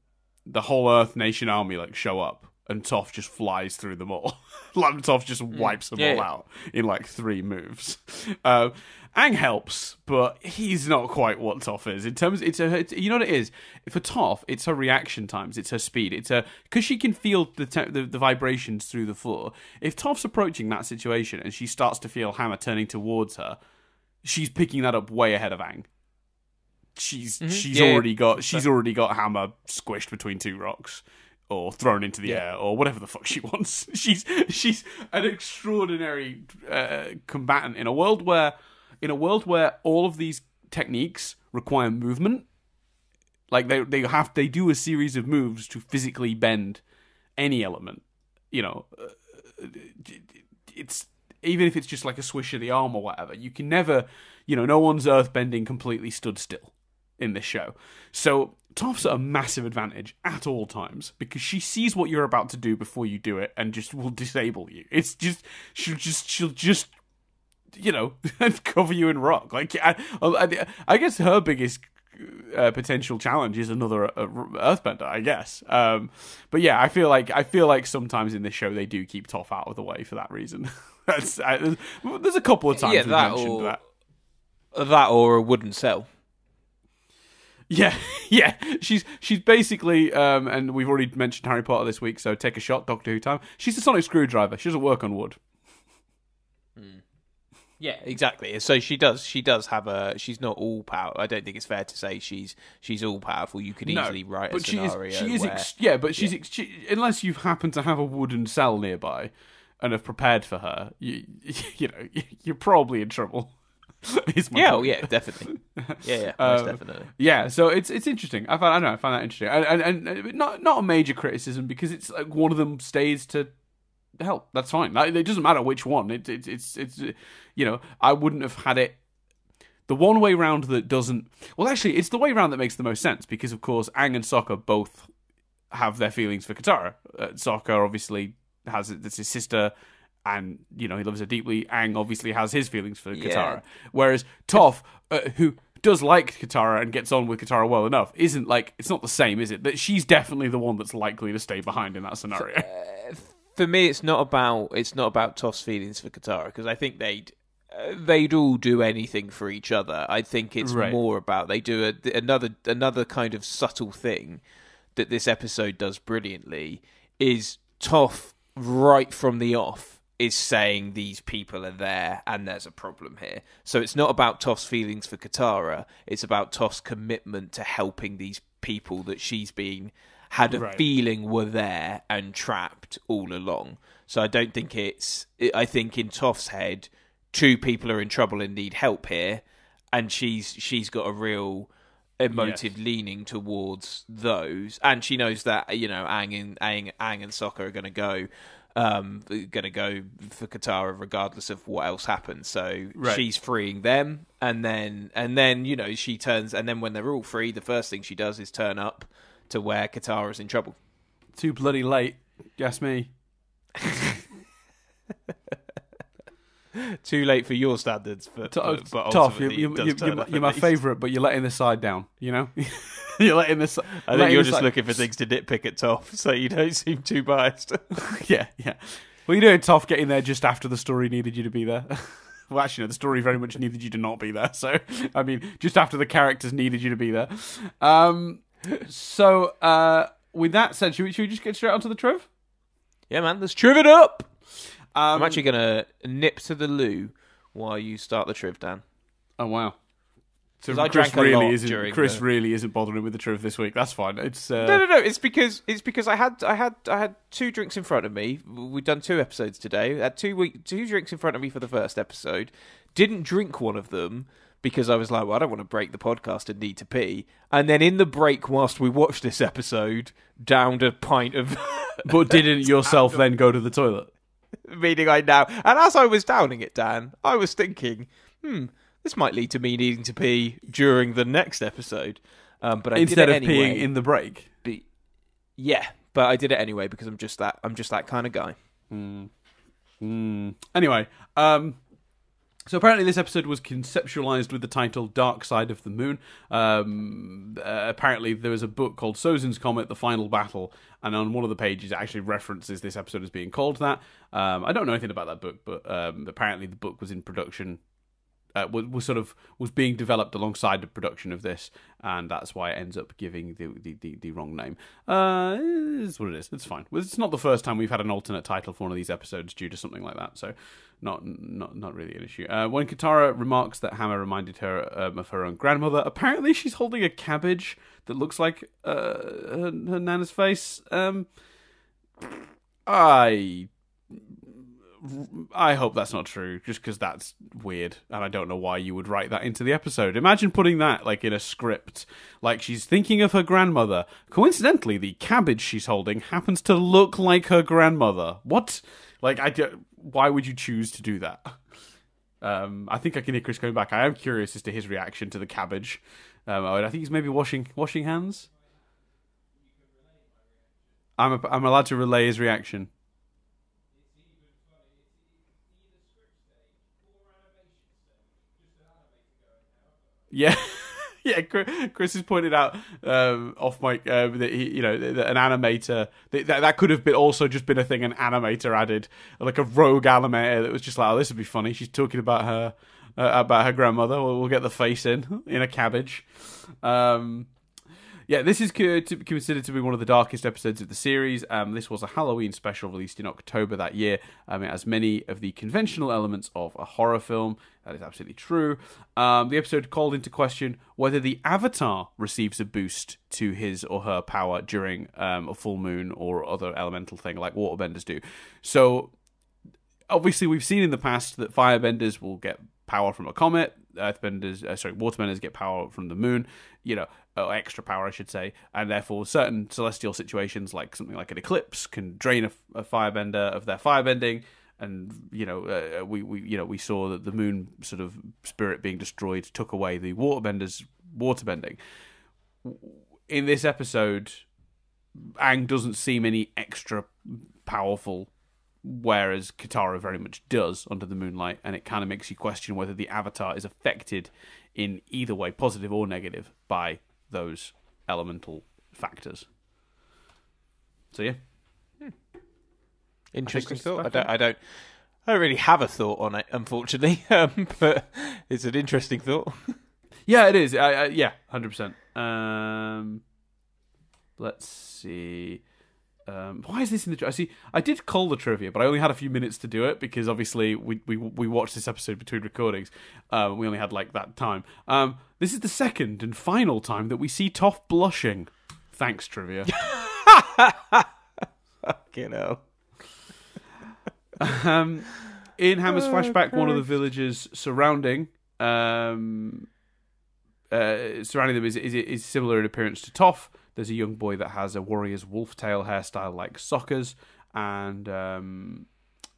the whole Earth Nation army like show up and Toph just flies through them all. Toph just wipes them Yeah, all yeah. out in like three moves. Uh, Aang helps, but he's not quite what Toph is in terms. It's a it's, you know what it is for Toph. It's her reaction times. It's her speed. It's her because she can feel the, te- the the vibrations through the floor. If Toph's approaching that situation and she starts to feel Hama turning towards her, she's picking that up way ahead of Aang She's she's Mm-hmm. Yeah, already got she's already got Hama squished between two rocks or thrown into the air or whatever the fuck she wants. She's she's an extraordinary uh, combatant in a world where in a world where all of these techniques require movement. Like they they have they do a series of moves to physically bend any element. You know, uh, it's even if it's just like a swish of the arm or whatever. You can never, you know, no one's earth bending completely stood still in this show. So Toph's at a massive advantage at all times because she sees what you're about to do before you do it and just will disable you. It's just she'll just she'll just you know cover you in rock. Like I, I, I guess her biggest uh, potential challenge is another uh, earthbender, I guess. Um, but yeah, I feel like I feel like sometimes in this show they do keep Toph out of the way for that reason. That's I, there's, there's a couple of times Yeah, that mentioned or- that. That or a wooden cell. Yeah, yeah. She's she's basically, um, and we've already mentioned Harry Potter this week, so take a shot, Doctor Who time. She's a sonic screwdriver. She doesn't work on wood. Yeah, exactly. So she does. She does have a. She's not all power. I don't think it's fair to say she's she's all powerful. You could easily write a but she is, scenario she is where ex- yeah, but she's ex- she, unless you happen to have a wooden cell nearby and have prepared for her, you you know you're probably in trouble. is my yeah, oh yeah, definitely. Yeah, yeah, most Um, definitely. Yeah, so it's it's interesting. I find I know I find that interesting, and, and, and not not a major criticism because it's like one of them stays to help. That's fine. It doesn't matter which one. It, it, it's it's you know I wouldn't have had it. The one way round that doesn't well, actually, it's the way round that makes the most sense because of course Aang and Sokka both have their feelings for Katara. Uh, Sokka obviously has it's his sister. And you know he loves her deeply. Aang obviously has his feelings for Katara, whereas Toph, uh, who does like Katara and gets on with Katara well enough, isn't like it's not the same, is it? That she's definitely the one that's likely to stay behind in that scenario. For me, it's not about it's not about Toph's feelings for Katara because I think they'd uh, they'd all do anything for each other. I think it's Right. more about they do a, another another kind of subtle thing that this episode does brilliantly is Toph right from the off is saying these people are there and there's a problem here. So it's not about Toph's feelings for Katara. It's about Toph's commitment to helping these people that she's been had a Right. feeling were there and trapped all along. So I don't think it's. I think in Toph's head, two people are in trouble and need help here, and she's she's got a real emotive leaning towards those, and she knows that you know Aang and Ang, Aang and Sokka are going to go. Um, going to go for Katara regardless of what else happens. So Right. she's freeing them, and then and then you know she turns, and then when they're all free, the first thing she does is turn up to where Katara's in trouble. Too bloody late. Guess me. Too late for your standards, but, T- but, but Toph. You, ultimately you, it does you, turn you're, you're my favourite, but you're letting the side down. You know, you're letting this. I think you're just looking for things to nitpick at Toph, so you don't seem too biased. yeah, yeah. Well, you're doing tough getting there just after the story needed you to be there. well, actually, no, the story very much needed you to not be there. So, I mean, just after the characters needed you to be there. Um, so, uh, with that said, should we, should we just get straight onto the triv? yeah, man, let's triv it up. Um, I'm actually gonna nip to the loo while you start the triv, Dan. Oh wow. So I Chris drank a really lot isn't. during Chris the- really isn't bothering with the truth this week. That's fine. It's uh, No, no, no. It's because it's because I had I had I had two drinks in front of me. We've done two episodes today. I had two week two drinks in front of me for the first episode. Didn't drink one of them because I was like, well, I don't want to break the podcast and need to pee. And then in the break, whilst we watched this episode, downed a pint of. But didn't yourself then go to the toilet? meaning I now. And as I was downing it, Dan, I was thinking, hmm, this might lead to me needing to pee during the next episode. Um, but I Instead of anyway. peeing in the break. Yeah, but I did it anyway because I'm just that. I'm just that kind of guy. Mm. Anyway, um, so apparently this episode was conceptualized with the title "Dark Side of the Moon." Um, uh, apparently, there was a book called Sozin's Comet: The Final Battle, and on one of the pages, it actually references this episode as being called that. Um, I don't know anything about that book, but um, apparently the book was in production. Uh, was, was sort of was being developed alongside the production of this, and that's why it ends up giving the the, the, the wrong name. Uh, it's what it is. It's fine. It's not the first time we've had an alternate title for one of these episodes due to something like that, so not not not really an issue. Uh, when Katara remarks that Hama reminded her um, of her own grandmother, apparently she's holding a cabbage that looks like uh, her, her nana's face. Um, I I hope that's not true, just because that's weird, and I don't know why you would write that into the episode. Imagine putting that like in a script, like she's thinking of her grandmother. Coincidentally, the cabbage she's holding happens to look like her grandmother. What? Like, I why would you choose to do that? Um, I think I can hear Chris coming back. I am curious as to his reaction to the cabbage. Um, I think he's maybe washing washing hands. I'm a, I'm allowed to relay his reaction. Yeah, yeah. Chris- has pointed out um, off mic um, that he, you know, that an animator that, that that could have been also just been a thing an animator added, like a rogue animator that was just like, oh, this would be funny. She's talking about her uh, about her grandmother. We'll, we'll get the face in in a cabbage. Um, yeah, this is considered to be one of the darkest episodes of the series. Um, this was a Halloween special released in October that year. Um, it has many of the conventional elements of a horror film. That is absolutely true. Um, the episode called into question whether the Avatar receives a boost to his or her power during um, a full moon or other elemental thing like waterbenders do. So obviously we've seen in the past that firebenders will get power from a comet. Earthbenders uh, sorry waterbenders get power from the moon you know extra power i should say. And therefore certain celestial situations like something like an eclipse can drain a, a firebender of their firebending. And you know uh, we, we you know we saw that the moon sort of spirit being destroyed took away the waterbenders waterbending. In this episode Aang doesn't seem any extra powerful whereas Katara very much does under the moonlight, and it kind of makes you question whether the Avatar is affected in either way, positive or negative, by those elemental factors. So yeah, Interesting Chris is thought. I don't, I don't. I don't really have a thought on it, unfortunately. Um, but it's an interesting thought. yeah, it is. I, I, yeah, hundred percent. Um, let's see. Um, why is this in the? I see. I did call the trivia, but I only had a few minutes to do it because obviously we we we watched this episode between recordings. Um, we only had like that time. Um, this is the second and final time that we see Toph blushing. Thanks, trivia. You know. um, in Hama's Oh, flashback, one of the Christ. villagers surrounding um, uh, surrounding them is, is is similar in appearance to Toph. There's a young boy that has a warrior's wolf tail hairstyle like Sokka's, and um,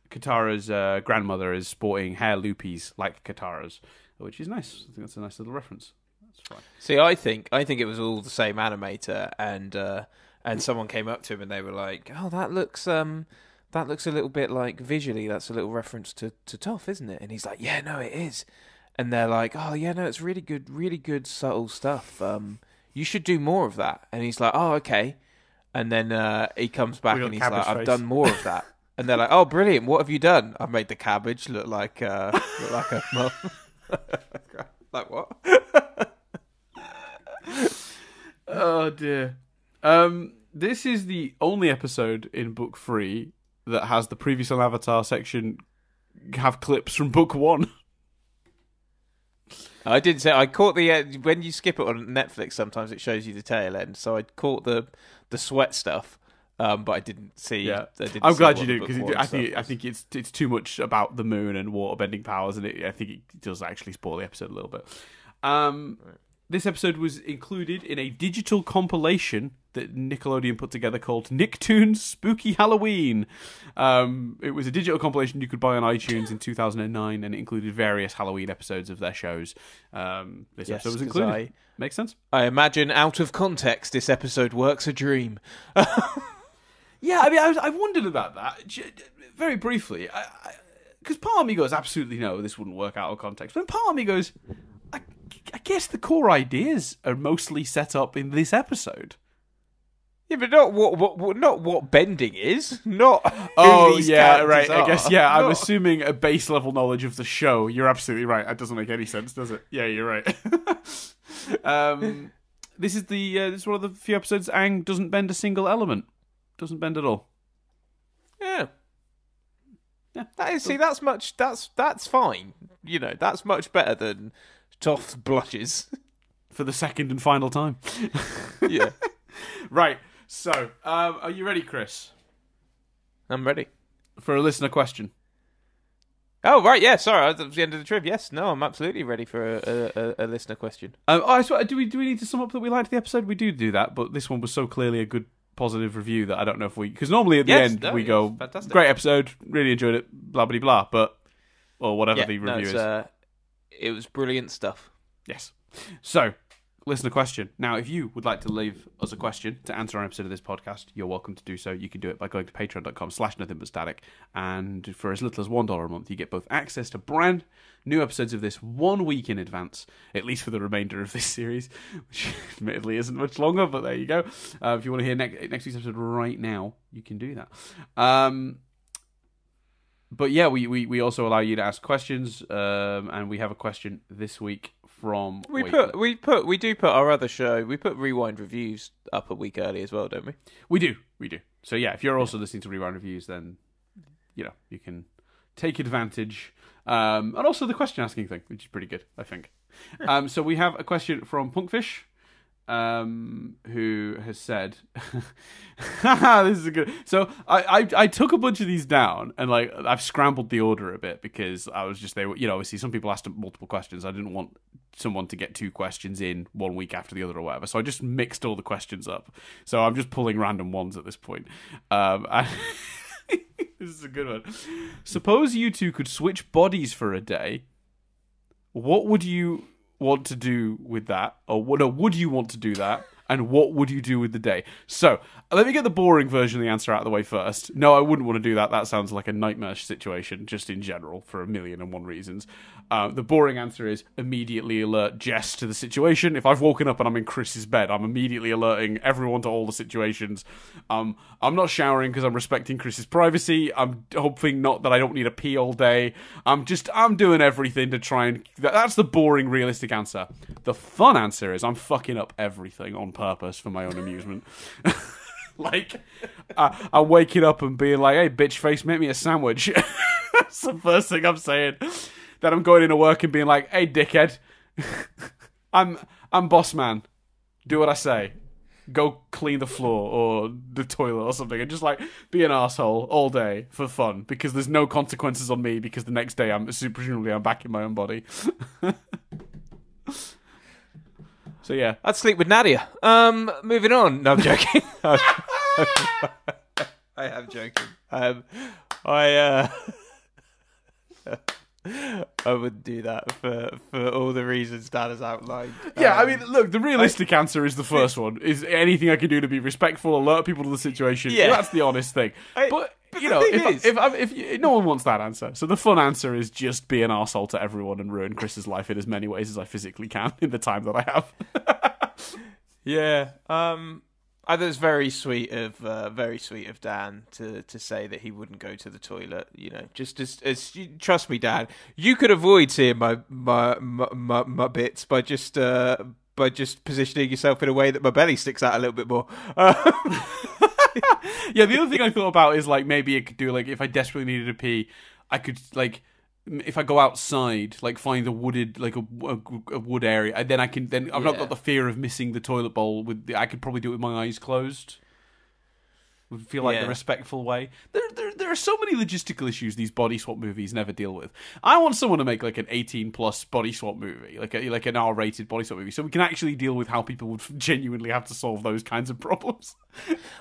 Katara's uh, grandmother is sporting hair loopies like Katara's, which is nice. I think that's a nice little reference. That's. See, I think I think it was all the same animator, and uh, and someone came up to him and they were like, "Oh, that looks um, that looks a little bit like visually. That's a little reference to to Toph, isn't it?" And he's like, "Yeah, no, it is." And they're like, "Oh, yeah, no, it's really good, really good subtle stuff. Um, you should do more of that." And he's like, "Oh, okay." And then uh, he comes back and he's like, "I've face. done more of that." And they're like, "Oh, brilliant! What have you done?" I've made the cabbage look like uh, look like a mum. like what? Oh dear. Um, this is the only episode in book three that has the previous on Avatar section have clips from book one. I didn't say I caught the uh, when you skip it on Netflix. Sometimes it shows you the tail end, so I caught the the sweat stuff, um, but I didn't see. Yeah, I didn't I'm see glad you do because I think I think it's it's too much about the moon and water bending powers, and it, I think it does actually spoil the episode a little bit. Um, This episode was included in a digital compilation that Nickelodeon put together called Nicktoons Spooky Halloween. Um, it was a digital compilation you could buy on iTunes in 2009, and it included various Halloween episodes of their shows. Um, this Yes, episode was included. I- Makes sense. I imagine out of context, this episode works a dream. Yeah, I mean, I, I wondered about that very briefly, because part of me goes, absolutely no, this wouldn't work out of context. But part of me goes, I, I guess the core ideas are mostly set up in this episode. Yeah, but not what, what, not what bending is. Not Oh yeah, right. I guess yeah. I'm assuming a base level knowledge of the show. You're absolutely right. That doesn't make any sense, does it? Yeah, you're right. um, this is the uh, this is one of the few episodes Aang doesn't bend a single element. Doesn't bend at all. Yeah. Yeah. That is, see, that's much. That's that's fine. You know, that's much better than Toph's blushes. For the second and final time. yeah, Right. So, um, are you ready, Chris, I'm ready. for a listener question? Oh right, yeah. Sorry, that was the end of the trip. Yes, no, I'm absolutely ready for a, a, a, listener question. Um, oh, I swear, do we do we need to sum up that we liked the episode? We do do that, but this one was so clearly a good positive review that I don't know if we because normally at the Yes, end no, we go fantastic. great episode, really enjoyed it, blah blah blah, but or whatever Yeah, the no, review it's, is. uh, it was brilliant stuff. Yes. So, listener question. Now, if you would like to leave us a question to answer on an episode of this podcast, you're welcome to do so. You can do it by going to patreon.com slash nothing but static. And for as little as $1 a month, you get both access to brand new episodes of this one week in advance, at least for the remainder of this series, which admittedly isn't much longer, but there you go. Uh, if you want to hear ne- next week's episode right now, you can do that. Um, but yeah, we, we, we also allow you to ask questions, um, and we have a question this week from. We put we put we do put our other show. We put rewind reviews up a week early as well, don't we? we do, we do. So yeah, if you're also listening to rewind reviews, then you know you can take advantage, um, and also the question asking thing, which is pretty good, I think. um, so we have a question from Punkfish. Um, who has said, "This is a good." So I, I I took a bunch of these down and like I've scrambled the order a bit because I was just they you know obviously some people asked multiple questions. I didn't want someone to get two questions in one week after the other or whatever. So I just mixed all the questions up. So I'm just pulling random ones at this point. Um, and this is a good one. Suppose you two could switch bodies for a day. What would you want to do with that? Or what, or would you want to do that? And what would you do with the day? So, let me get the boring version of the answer out of the way first. No, I wouldn't want to do that. That sounds like a nightmare situation, just in general, for a million and one reasons. Uh, the boring answer is immediately alert Jess to the situation. If I've woken up and I'm in Chris's bed, I'm immediately alerting everyone to all the situations. Um, I'm not showering because I'm respecting Chris's privacy. I'm hoping not that I don't need a pee all day. I'm just I'm doing everything to try and that's the boring realistic answer. The fun answer is I'm fucking up everything on purpose for my own amusement. like, uh, I'm waking up and being like, "Hey, bitch face, make me a sandwich." That's the first thing I'm saying. Then I'm going into work and being like, "Hey, dickhead, I'm I'm boss man. Do what I say. Go clean the floor or the toilet or something, and just like be an asshole all day for fun because there's no consequences on me because the next day I'm presumably I'm back in my own body." So yeah, I'd sleep with Nadia. Um, moving on. No, I'm joking. I am joking. Um, I uh, I wouldn't do that for for all the reasons Dan has outlined. Yeah, I Um, mean, look, the realistic answer is the first one. Is anything I can do to be respectful, alert people to the situation? Yeah. that's the honest thing. I- but, but you know, if, if, if you, no one wants that answer, so the fun answer is just be an arsehole to everyone and ruin Chris's life in as many ways as I physically can in the time that I have. Yeah. Um, I thought it was very sweet of uh, very sweet of Dan to, to say that he wouldn't go to the toilet. You know, just as, as trust me, Dan, you could avoid seeing my my my, my, my bits by just uh, by just positioning yourself in a way that my belly sticks out a little bit more. Um, yeah, the other thing I thought about is like maybe I could do like if I desperately needed to pee, I could like if I go outside, like find a wooded like a, a, a wood area, and then I can then I've not got the fear of missing the toilet bowl. With the, I could probably do it with my eyes closed. Would feel like Yeah. the respectful way. There, there, there are so many logistical issues these body swap movies never deal with. I want someone to make like an eighteen plus body swap movie, like a, like an R rated body swap movie, so we can actually deal with how people would genuinely have to solve those kinds of problems.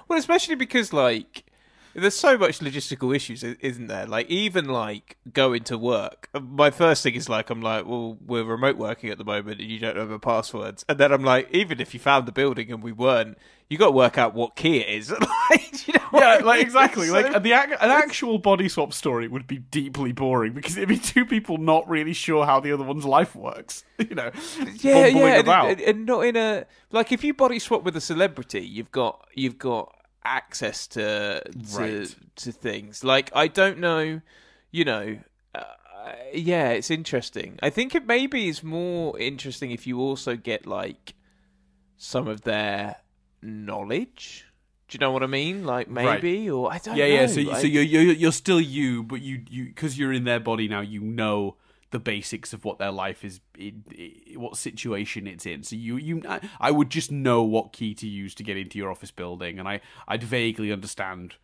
Well, especially because like there's so much logistical issues, isn't there? Like even like going to work. Uh, my first thing is like I'm like, well, we're remote working at the moment, and you don't know the passwords. And then I'm like, even if you found the building and we weren't, you got to work out what key it is. like, you know yeah, I like mean? exactly. So- Like the ac- an actual body swap story would be deeply boring because it'd be two people not really sure how the other one's life works. You know, yeah, yeah, and- and not in a like if you body swap with a celebrity, you've got you've got access to to, Right. to things. Like I don't know, you know. Uh, yeah, it's interesting. I think it maybe is more interesting if you also get like some of their knowledge. Do you know what I mean? Like maybe, or I don't yeah, know. yeah. So, I- so you're, you're you're still you, but you you because you're in their body now. You know the basics of what their life is, what situation it's in. So you you I, I would just know what key to use to get into your office building, and I I'd vaguely understand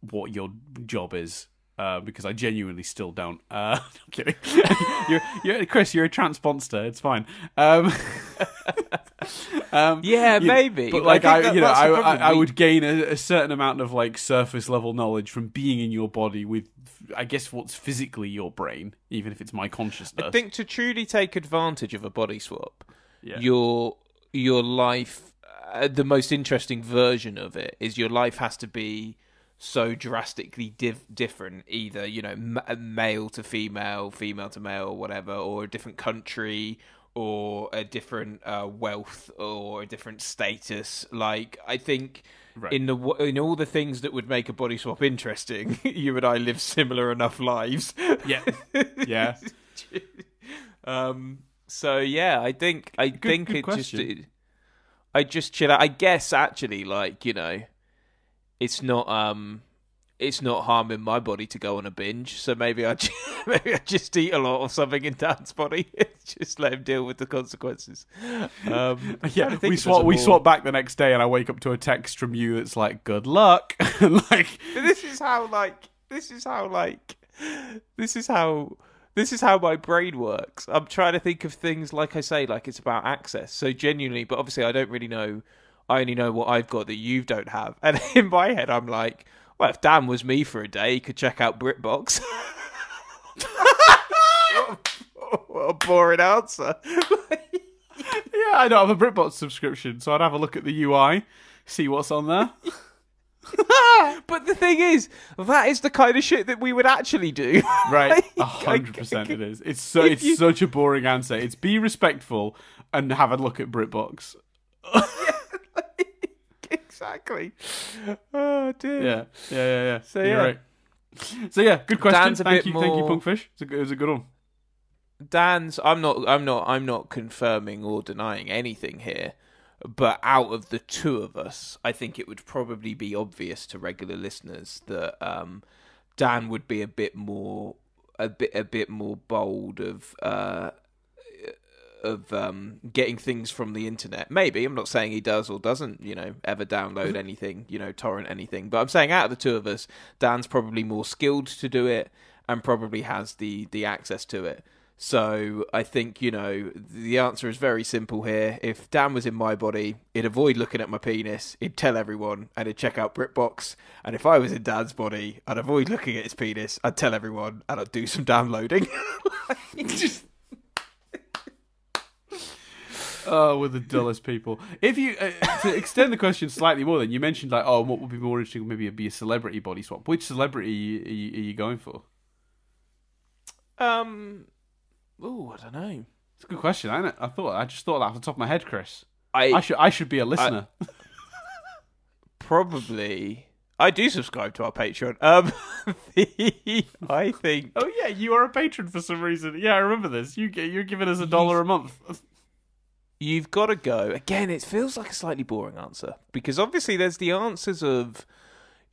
what your job is. Uh, because I genuinely still don't. Uh, I'm kidding. you're, you're, Chris, you're a transponster. It's fine. Um, um, Yeah, you- maybe. But like, I, that- you know, I, I. I would gain a, a certain amount of like surface level knowledge from being in your body with, I guess, what's physically your brain, even if it's my consciousness. I think to truly take advantage of a body swap, Yeah. your your life, uh, the most interesting version of it is your life has to be so drastically diff- different. Either you know, m- male to female, female to male, or whatever, or a different country. Or a different uh, wealth, or a different status. Like I think, Right. in the w- in all the things that would make a body swap interesting, you and I live similar enough lives. yeah, yeah. um. So yeah, I think I think good it question. just. It, I just chill out. I guess actually, like you know, it's not um, it's not harming my body to go on a binge. So maybe I ju- maybe I just eat a lot of something in Dan's body. just let him deal with the consequences. Um, Yeah, we swap. We swap back the next day, and I wake up to a text from you that's like, "Good luck," like, this is how like this is how like this is how this is how my brain works. I'm trying to think of things like I say, like it's about access. So genuinely, but obviously I don't really know. I only know what I've got that you don't have. And in my head, I'm like, well, if Dan was me for a day, he could check out BritBox. what a boring answer. yeah, I don't have a BritBox subscription, so I'd have a look at the UI, see what's on there. but the thing is, that is the kind of shit that we would actually do. Right, a hundred percent it is. It's so it's you- such a boring answer. It's be respectful and have a look at BritBox. exactly. Oh dear. Yeah, yeah, yeah, yeah. So, You're yeah. right. So yeah, good question. Dan's a thank bit you, thank you, Punkfish. It's a, good- it was a good one. Dan's. I'm not. I'm not. I'm not confirming or denying anything here. But out of the two of us, I think it would probably be obvious to regular listeners that um, Dan would be a bit more, a bit, a bit more bold of. Uh, of um, getting things from the internet. Maybe I'm not saying he does or doesn't, you know, ever download anything, you know, torrent anything. But I'm saying out of the two of us, Dan's probably more skilled to do it and probably has the the access to it. So I think you know the answer is very simple here. If Dan was in my body, he'd avoid looking at my penis. He'd tell everyone, and he'd check out BritBox. And if I was in Dan's body, I'd avoid looking at his penis. I'd tell everyone, and I'd do some downloading. Just Oh, we're the dullest people. If you uh, to extend the question slightly more, then you mentioned like, oh, what would be more interesting? Maybe it'd be a celebrity body swap. Which celebrity are you, are you going for? um, oh, I don't know. It's a good question, isn't it? I thought I just thought that off the top of my head, Chris. I, I should I should be a listener. probably. I do subscribe to our Patreon. Um, I think oh yeah, you are a patron for some reason. Yeah, I remember this. You get you're giving us a dollar a month. you've got to go again. It feels like a slightly boring answer because obviously there's the answers of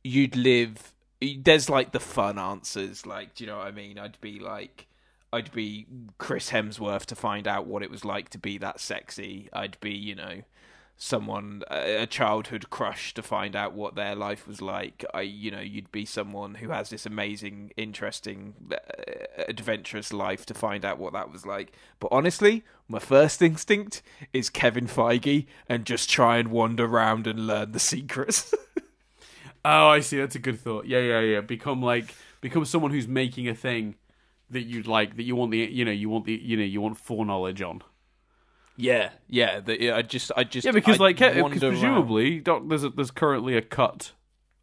you'd live. There's like the fun answers, like do you know what I mean? I'd be like, I'd be Chris Hemsworth to find out what it was like to be that sexy. I'd be, you know, someone a childhood crush to find out what their life was like. I, you know, you'd be someone who has this amazing, interesting, uh, adventurous life to find out what that was like. But honestly, my first instinct is Kevin Feige and just try and wander around and learn the secrets. Oh, I see. That's a good thought. Yeah, yeah, yeah. Become like become someone who's making a thing that you'd like that you want the you know you want the you know you want foreknowledge on. Yeah, yeah. The, yeah, I just, I just, Yeah, because I'd like Ke- 'cause presumably doc, there's a, there's currently a cut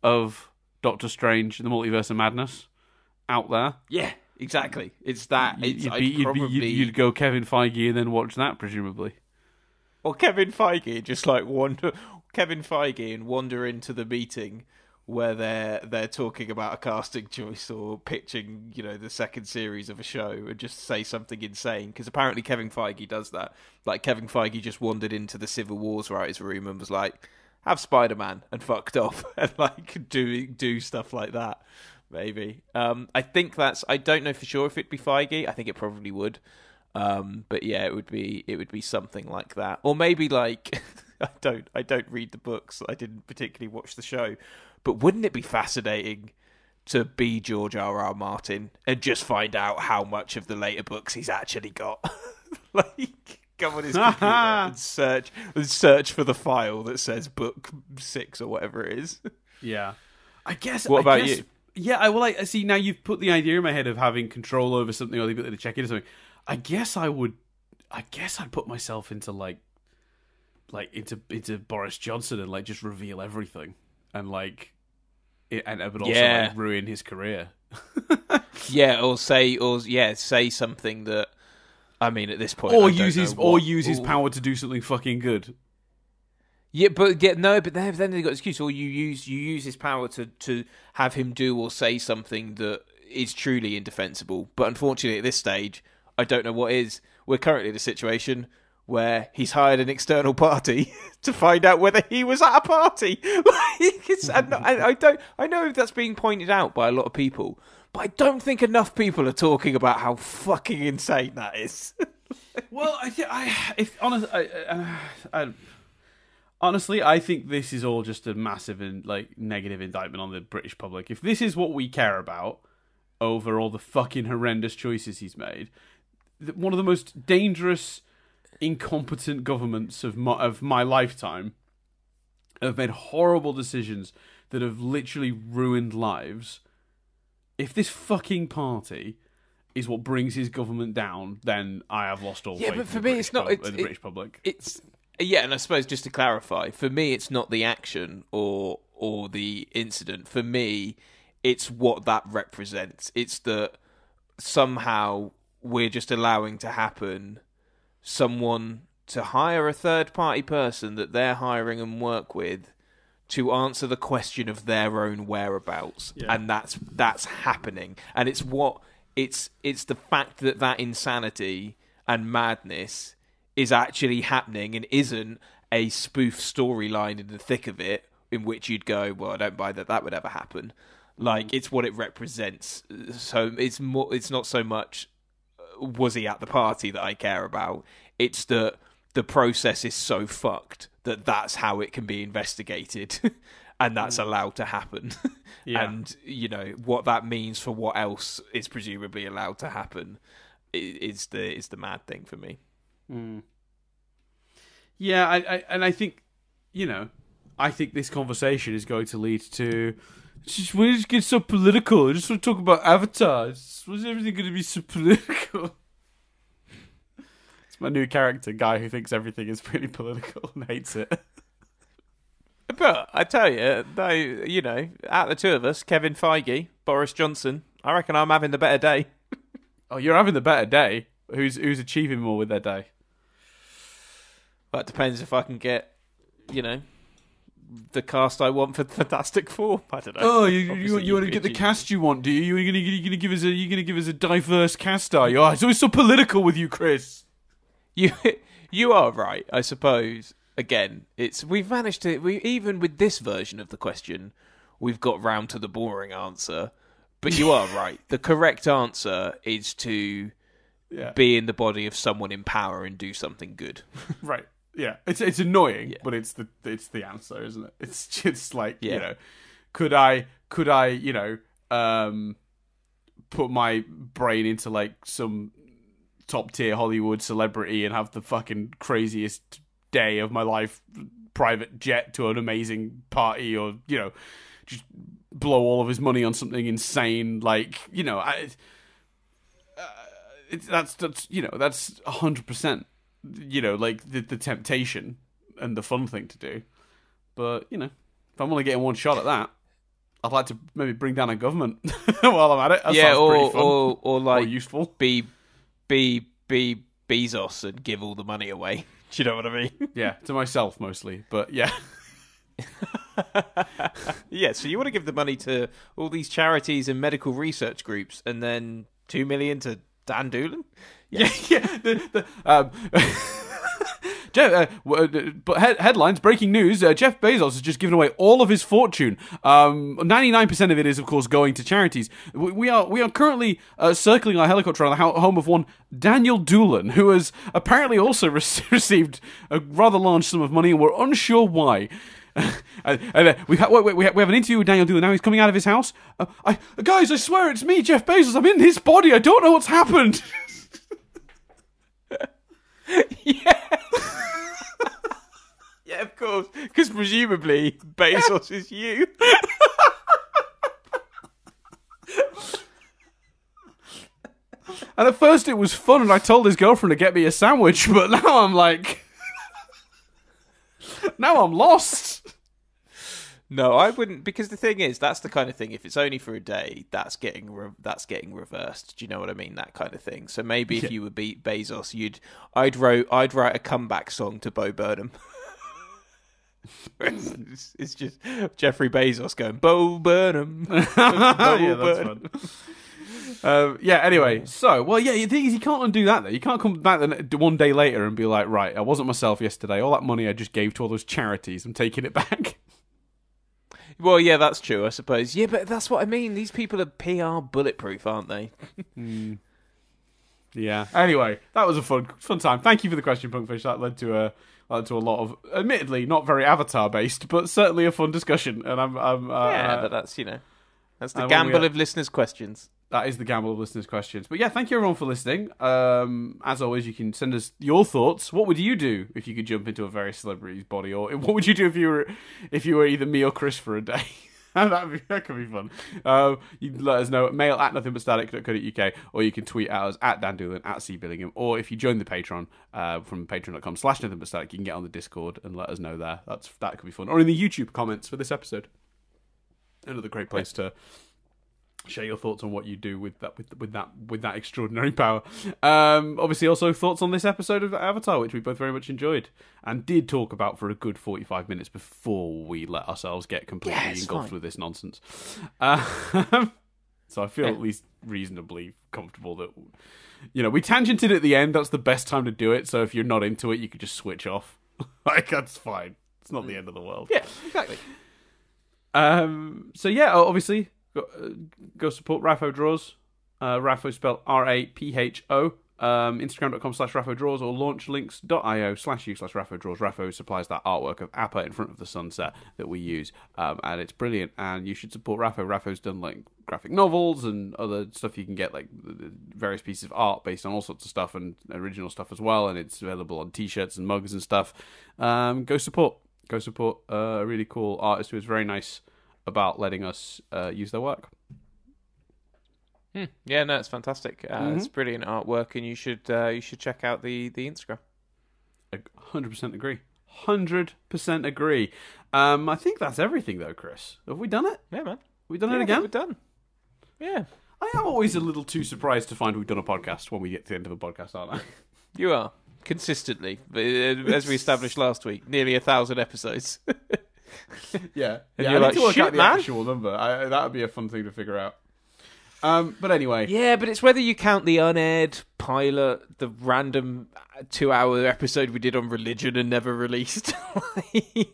of Doctor Strange and the Multiverse of Madness out there. yeah, exactly. It's that. You- It's You'd, be, you'd, be, probably you'd, you'd go Kevin Feige and then watch that presumably. or Kevin Feige just like wander Kevin Feige and wander into the meeting where they're they're talking about a casting choice or pitching you know the second series of a show and just say something insane. Because apparently Kevin Feige does that. Like Kevin Feige just wandered into the Civil Wars writers room and was like have Spider Man and fucked off and like do do stuff like that maybe. Um I think that's I don't know for sure if it'd be Feige. I think it probably would. Um, but yeah, it would be it would be something like that, or maybe like I don't I don't read the books. I didn't particularly watch the show, but wouldn't it be fascinating to be George R. R. Martin and just find out how much of the later books he's actually got? like go on his computer and search and search for the file that says book six or whatever it is. Yeah. I guess. What I about guess- you? Yeah, I well, I see. Now you've put the idea in my head of having control over something or the ability to check into something. I guess I would. I guess I'd put myself into like, like into into Boris Johnson and like just reveal everything and like, it, and but also Yeah. like ruin his career. Yeah, or say or yeah, say something that. I mean, at this point, or use his or use his power to do something fucking good. Yeah, but yeah, no, but then then they got excuse. Or you use you use his power to to have him do or say something that is truly indefensible. But unfortunately, at this stage, I don't know what is. We're currently in a situation where he's hired an external party to find out whether he was at a party. and I, don't. I know that's being pointed out by a lot of people, but I don't think enough people are talking about how fucking insane that is. Well, I I if honest, I, I, I, honestly, I think this is all just a massive and like negative indictment on the British public. If this is what we care about over all the fucking horrendous choices he's made, one of the most dangerous, incompetent governments of my, of my lifetime have made horrible decisions that have literally ruined lives. If this fucking party is what brings his government down, then I have lost all Yeah, faith but for me, British it's not- pub- it's- the it- British public. it's yeah, and I suppose just to clarify, for me, it's not the action or or the incident. For me, it's what that represents. It's that somehow we're just allowing to happen someone to hire a third party person that they're hiring and work with to answer the question of their own whereabouts Yeah. and that's that's happening and it's what it's it's the fact that that insanity and madness is actually happening and isn't a spoof storyline in the thick of it in which you'd go, well, I don't buy that that would ever happen. Like mm. it's what it represents. So it's more. It's not so much was he at the party that I care about. It's that the process is so fucked that that's how it can be investigated, and that's hmm. allowed to happen. Yeah. And you know what that means for what else is presumably allowed to happen is the is the mad thing for me. Hmm. Yeah, I, I and I think you know, I think this conversation is going to lead to. It's just we just get so political. I just want to talk about Avatar. It's- Was everything going to be so political? It's my new character, guy who thinks everything is pretty political and hates it. But I tell you, though, you know, out of the two of us, Kevin Feige, Boris Johnson, I reckon I'm having the better day. Oh, you're having the better day. Who's who's achieving more with their day? That depends if I can get, you know, the cast I want for Fantastic Four. I don't know. Oh, you you, you want to get the cast you want, do you? You're gonna you're gonna give us a you're gonna give us a diverse cast, are you? Oh, it's always so political with you, Chris. You you are right, I suppose. Again, it's we've managed to we even with this version of the question, we've got round to the boring answer. But you are right. The correct answer is to Yeah. be in the body of someone in power and do something good. Right. Yeah. It's it's annoying, Yeah. but it's the it's the answer, isn't it? It's just like you know, could I could I you know um put my brain into like some top tier Hollywood celebrity and have the fucking craziest day of my life, private jet to an amazing party, or you know, just blow all of his money on something insane, like you know, I. Uh, it's that's that's you know that's a hundred percent you know, like the the temptation and the fun thing to do. But you know, if I'm only getting one shot at that, I'd like to maybe bring down a government while I'm at it. That yeah, or, or or like or useful. be be be Bezos and give all the money away. Do you know what I mean? Yeah, to myself mostly, but yeah, yeah, so you want to give the money to all these charities and medical research groups, and then two million to Dan Doolan. yeah, yeah. The, the, um, Jeff, uh, uh, but head- headlines, breaking news: uh, Jeff Bezos has just given away all of his fortune. Ninety-nine percent of it is, of course, going to charities. We, we are we are currently uh, circling our helicopter around the ho- home of one Daniel Doolan, who has apparently also re- received a rather large sum of money, and we're unsure why. And, uh, we, ha- wait, wait, we, ha- we have an interview with Daniel Doolan now. He's coming out of his house. Uh, I, guys, I swear it's me, Jeff Bezos. I'm in his body. I don't know what's happened. yeah. yeah, of course, because presumably Bezos is you. And at first it was fun, and I told his girlfriend to get me a sandwich, but now I'm like. now I'm lost. No, I wouldn't because the thing is that's the kind of thing if it's only for a day that's getting re- that's getting reversed. Do you know what I mean? That kind of thing. So maybe if you were Be- Bezos, you'd I'd wrote I'd write a comeback song to Bo Burnham. it's, it's just Jeffrey Bezos going Bo Burnham. Bo yeah, that's Burnham. fun. Um, yeah. Anyway, so well, yeah. The thing is, you can't undo that. Though you can't come back the, one day later and be like, right, I wasn't myself yesterday. All that money I just gave to all those charities, I'm taking it back. Well, yeah, that's true, I suppose. Yeah, but that's what I mean. These people are PR bulletproof, aren't they? Yeah. Anyway, that was a fun fun time. Thank you for the question, Punkfish. That led to a led to a lot of, admittedly, not very Avatar based, but certainly a fun discussion. And I'm, I'm uh, yeah, uh, but that's you know, that's the gamble of listeners' questions. That is the gamble of listeners' questions. But yeah, thank you everyone for listening. Um, as always, you can send us your thoughts. What would you do if you could jump into a various celebrity's body, or what would you do if you were if you were either me or Chris for a day? Be, that could be fun. Um, you can let us know at mail at nothingbutstatic.co.uk or you can tweet at us at Dan Doolan, at C Billingham, or if you join the Patreon uh, from patreon.com slash nothingbutstatic, you can get on the Discord and let us know there. That's That could be fun. Or in the YouTube comments for this episode. Another great place to share your thoughts on what you do with that with with that with that extraordinary power. Um, obviously, also thoughts on this episode of Avatar, which we both very much enjoyed and did talk about for a good forty five minutes before we let ourselves get completely Yeah, engulfed fine. with this nonsense. Um, So I feel Yeah. at least reasonably comfortable that you know we tangented at the end. That's the best time to do it. So if you're not into it, you could just switch off. like that's fine. It's not the end of the world. Yeah, exactly. Um. So yeah, obviously, go, uh, go support Rapho Draws. Uh, Rapho spelled R A P H O. Um, Instagram.com slash Rapho Draws or launchlinks.io slash you slash Rapho Draws. Rapho supplies that artwork of Appa in front of the sunset that we use. Um, and it's brilliant. And you should support Rapho. Rapho's done like graphic novels and other stuff you can get, like various pieces of art based on all sorts of stuff and original stuff as well. And it's available on t shirts and mugs and stuff. Um, go support. Go support uh, a really cool artist who is very nice about letting us uh, use their work. Hmm. Yeah, no, it's fantastic. Uh, It's brilliant artwork, and you should uh, you should check out the the Instagram. I 100% agree. 100% agree. Um, I think that's everything, though, Chris. Have we done it? Yeah, man. we done Yeah, it again? We're done. Yeah, I am always a little too surprised to find we've done a podcast when we get to the end of a podcast, aren't I? you are consistently, uh, as we established last week, nearly a thousand episodes. yeah. Yeah, I like, need to work out the man." actual number. I, that would be a fun thing to figure out. Um, but anyway, yeah, but it's whether you count the unaired pilot, the random two-hour episode we did on religion and never released. Like-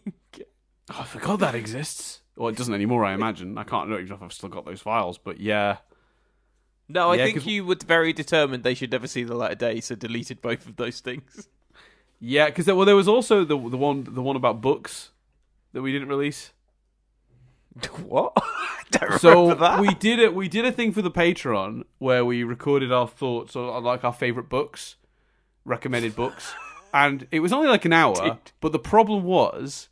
Oh, I forgot that exists. Well, it doesn't anymore, I imagine. I can't know even if I've still got those files, but yeah. no, I Yeah, think 'cause- you were very determined they should never see the light of day, so deleted both of those things. Yeah, because well, there was also the the one the one about books that we didn't release. what? Don't So that. we did it. We did a thing for the Patreon where we recorded our thoughts on like our favorite books, recommended books, and it was only like an hour. Dude. But the problem was,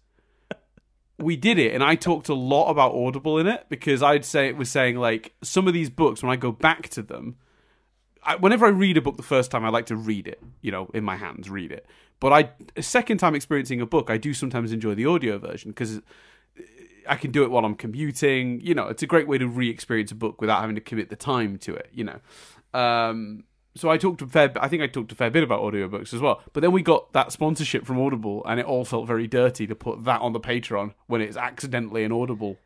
we did it, and I talked a lot about Audible in it because I'd say it was saying like some of these books when I go back to them. I, whenever I read a book the first time, I like to read it, you know, in my hands, read it. But I, a second time experiencing a book, I do sometimes enjoy the audio version because I can do it while I'm commuting. You know, it's a great way to re-experience a book without having to commit the time to it. You know, um, so I talked a fair. I think I talked a fair bit about audiobooks as well. But then we got that sponsorship from Audible, and it all felt very dirty to put that on the Patreon when it's accidentally an Audible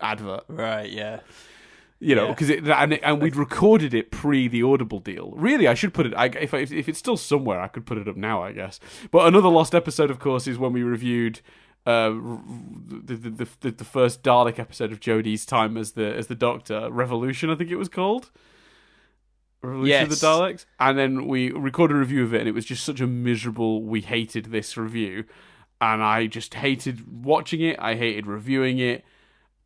advert. right, yeah. You know, Yeah. because it and it, and we'd recorded it pre the Audible deal. Really, I should put it. I, if I, if it's still somewhere, I could put it up now, I guess. But another lost episode, of course, is when we reviewed uh, the, the the the first Dalek episode of Jodie's time as the as the Doctor, Revolution, I think it was called. Revolution of Yes. the Daleks, and then we recorded a review of it, and it was just such a miserable. We hated this review, and I just hated watching it. I hated reviewing it,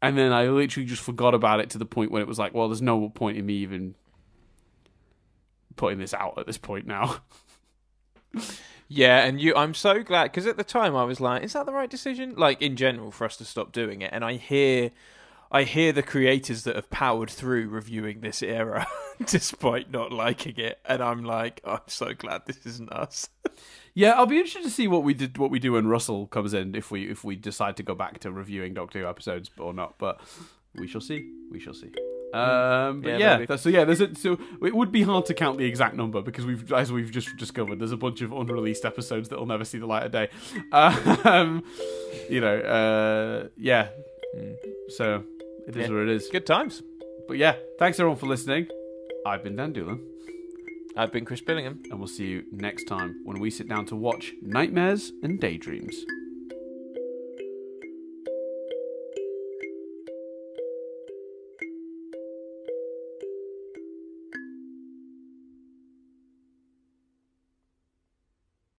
and then I literally just forgot about it to the point when it was like, well, there's no point in me even putting this out at this point now. Yeah, and you, I'm so glad because at the time I was like, "Is that the right decision?" Like in general, for us to stop doing it. And I hear, I hear the creators that have powered through reviewing this era, despite not liking it, and I'm like, oh, I'm so glad this isn't us. Yeah, I'll be interested to see what we did, what we do when Russell comes in, if we if we decide to go back to reviewing Doctor Who episodes or not. But we shall see. We shall see. Um, but Yeah, yeah, so yeah, there's a, so it would be hard to count the exact number because we've, as we've just discovered, there's a bunch of unreleased episodes that will never see the light of day. Um, you know, uh, yeah. So it is Yeah. what it is. Good times. But yeah, thanks everyone for listening. I've been Dan Doolan, I've been Chris Billingham. and we'll see you next time when we sit down to watch Nightmares and Daydreams.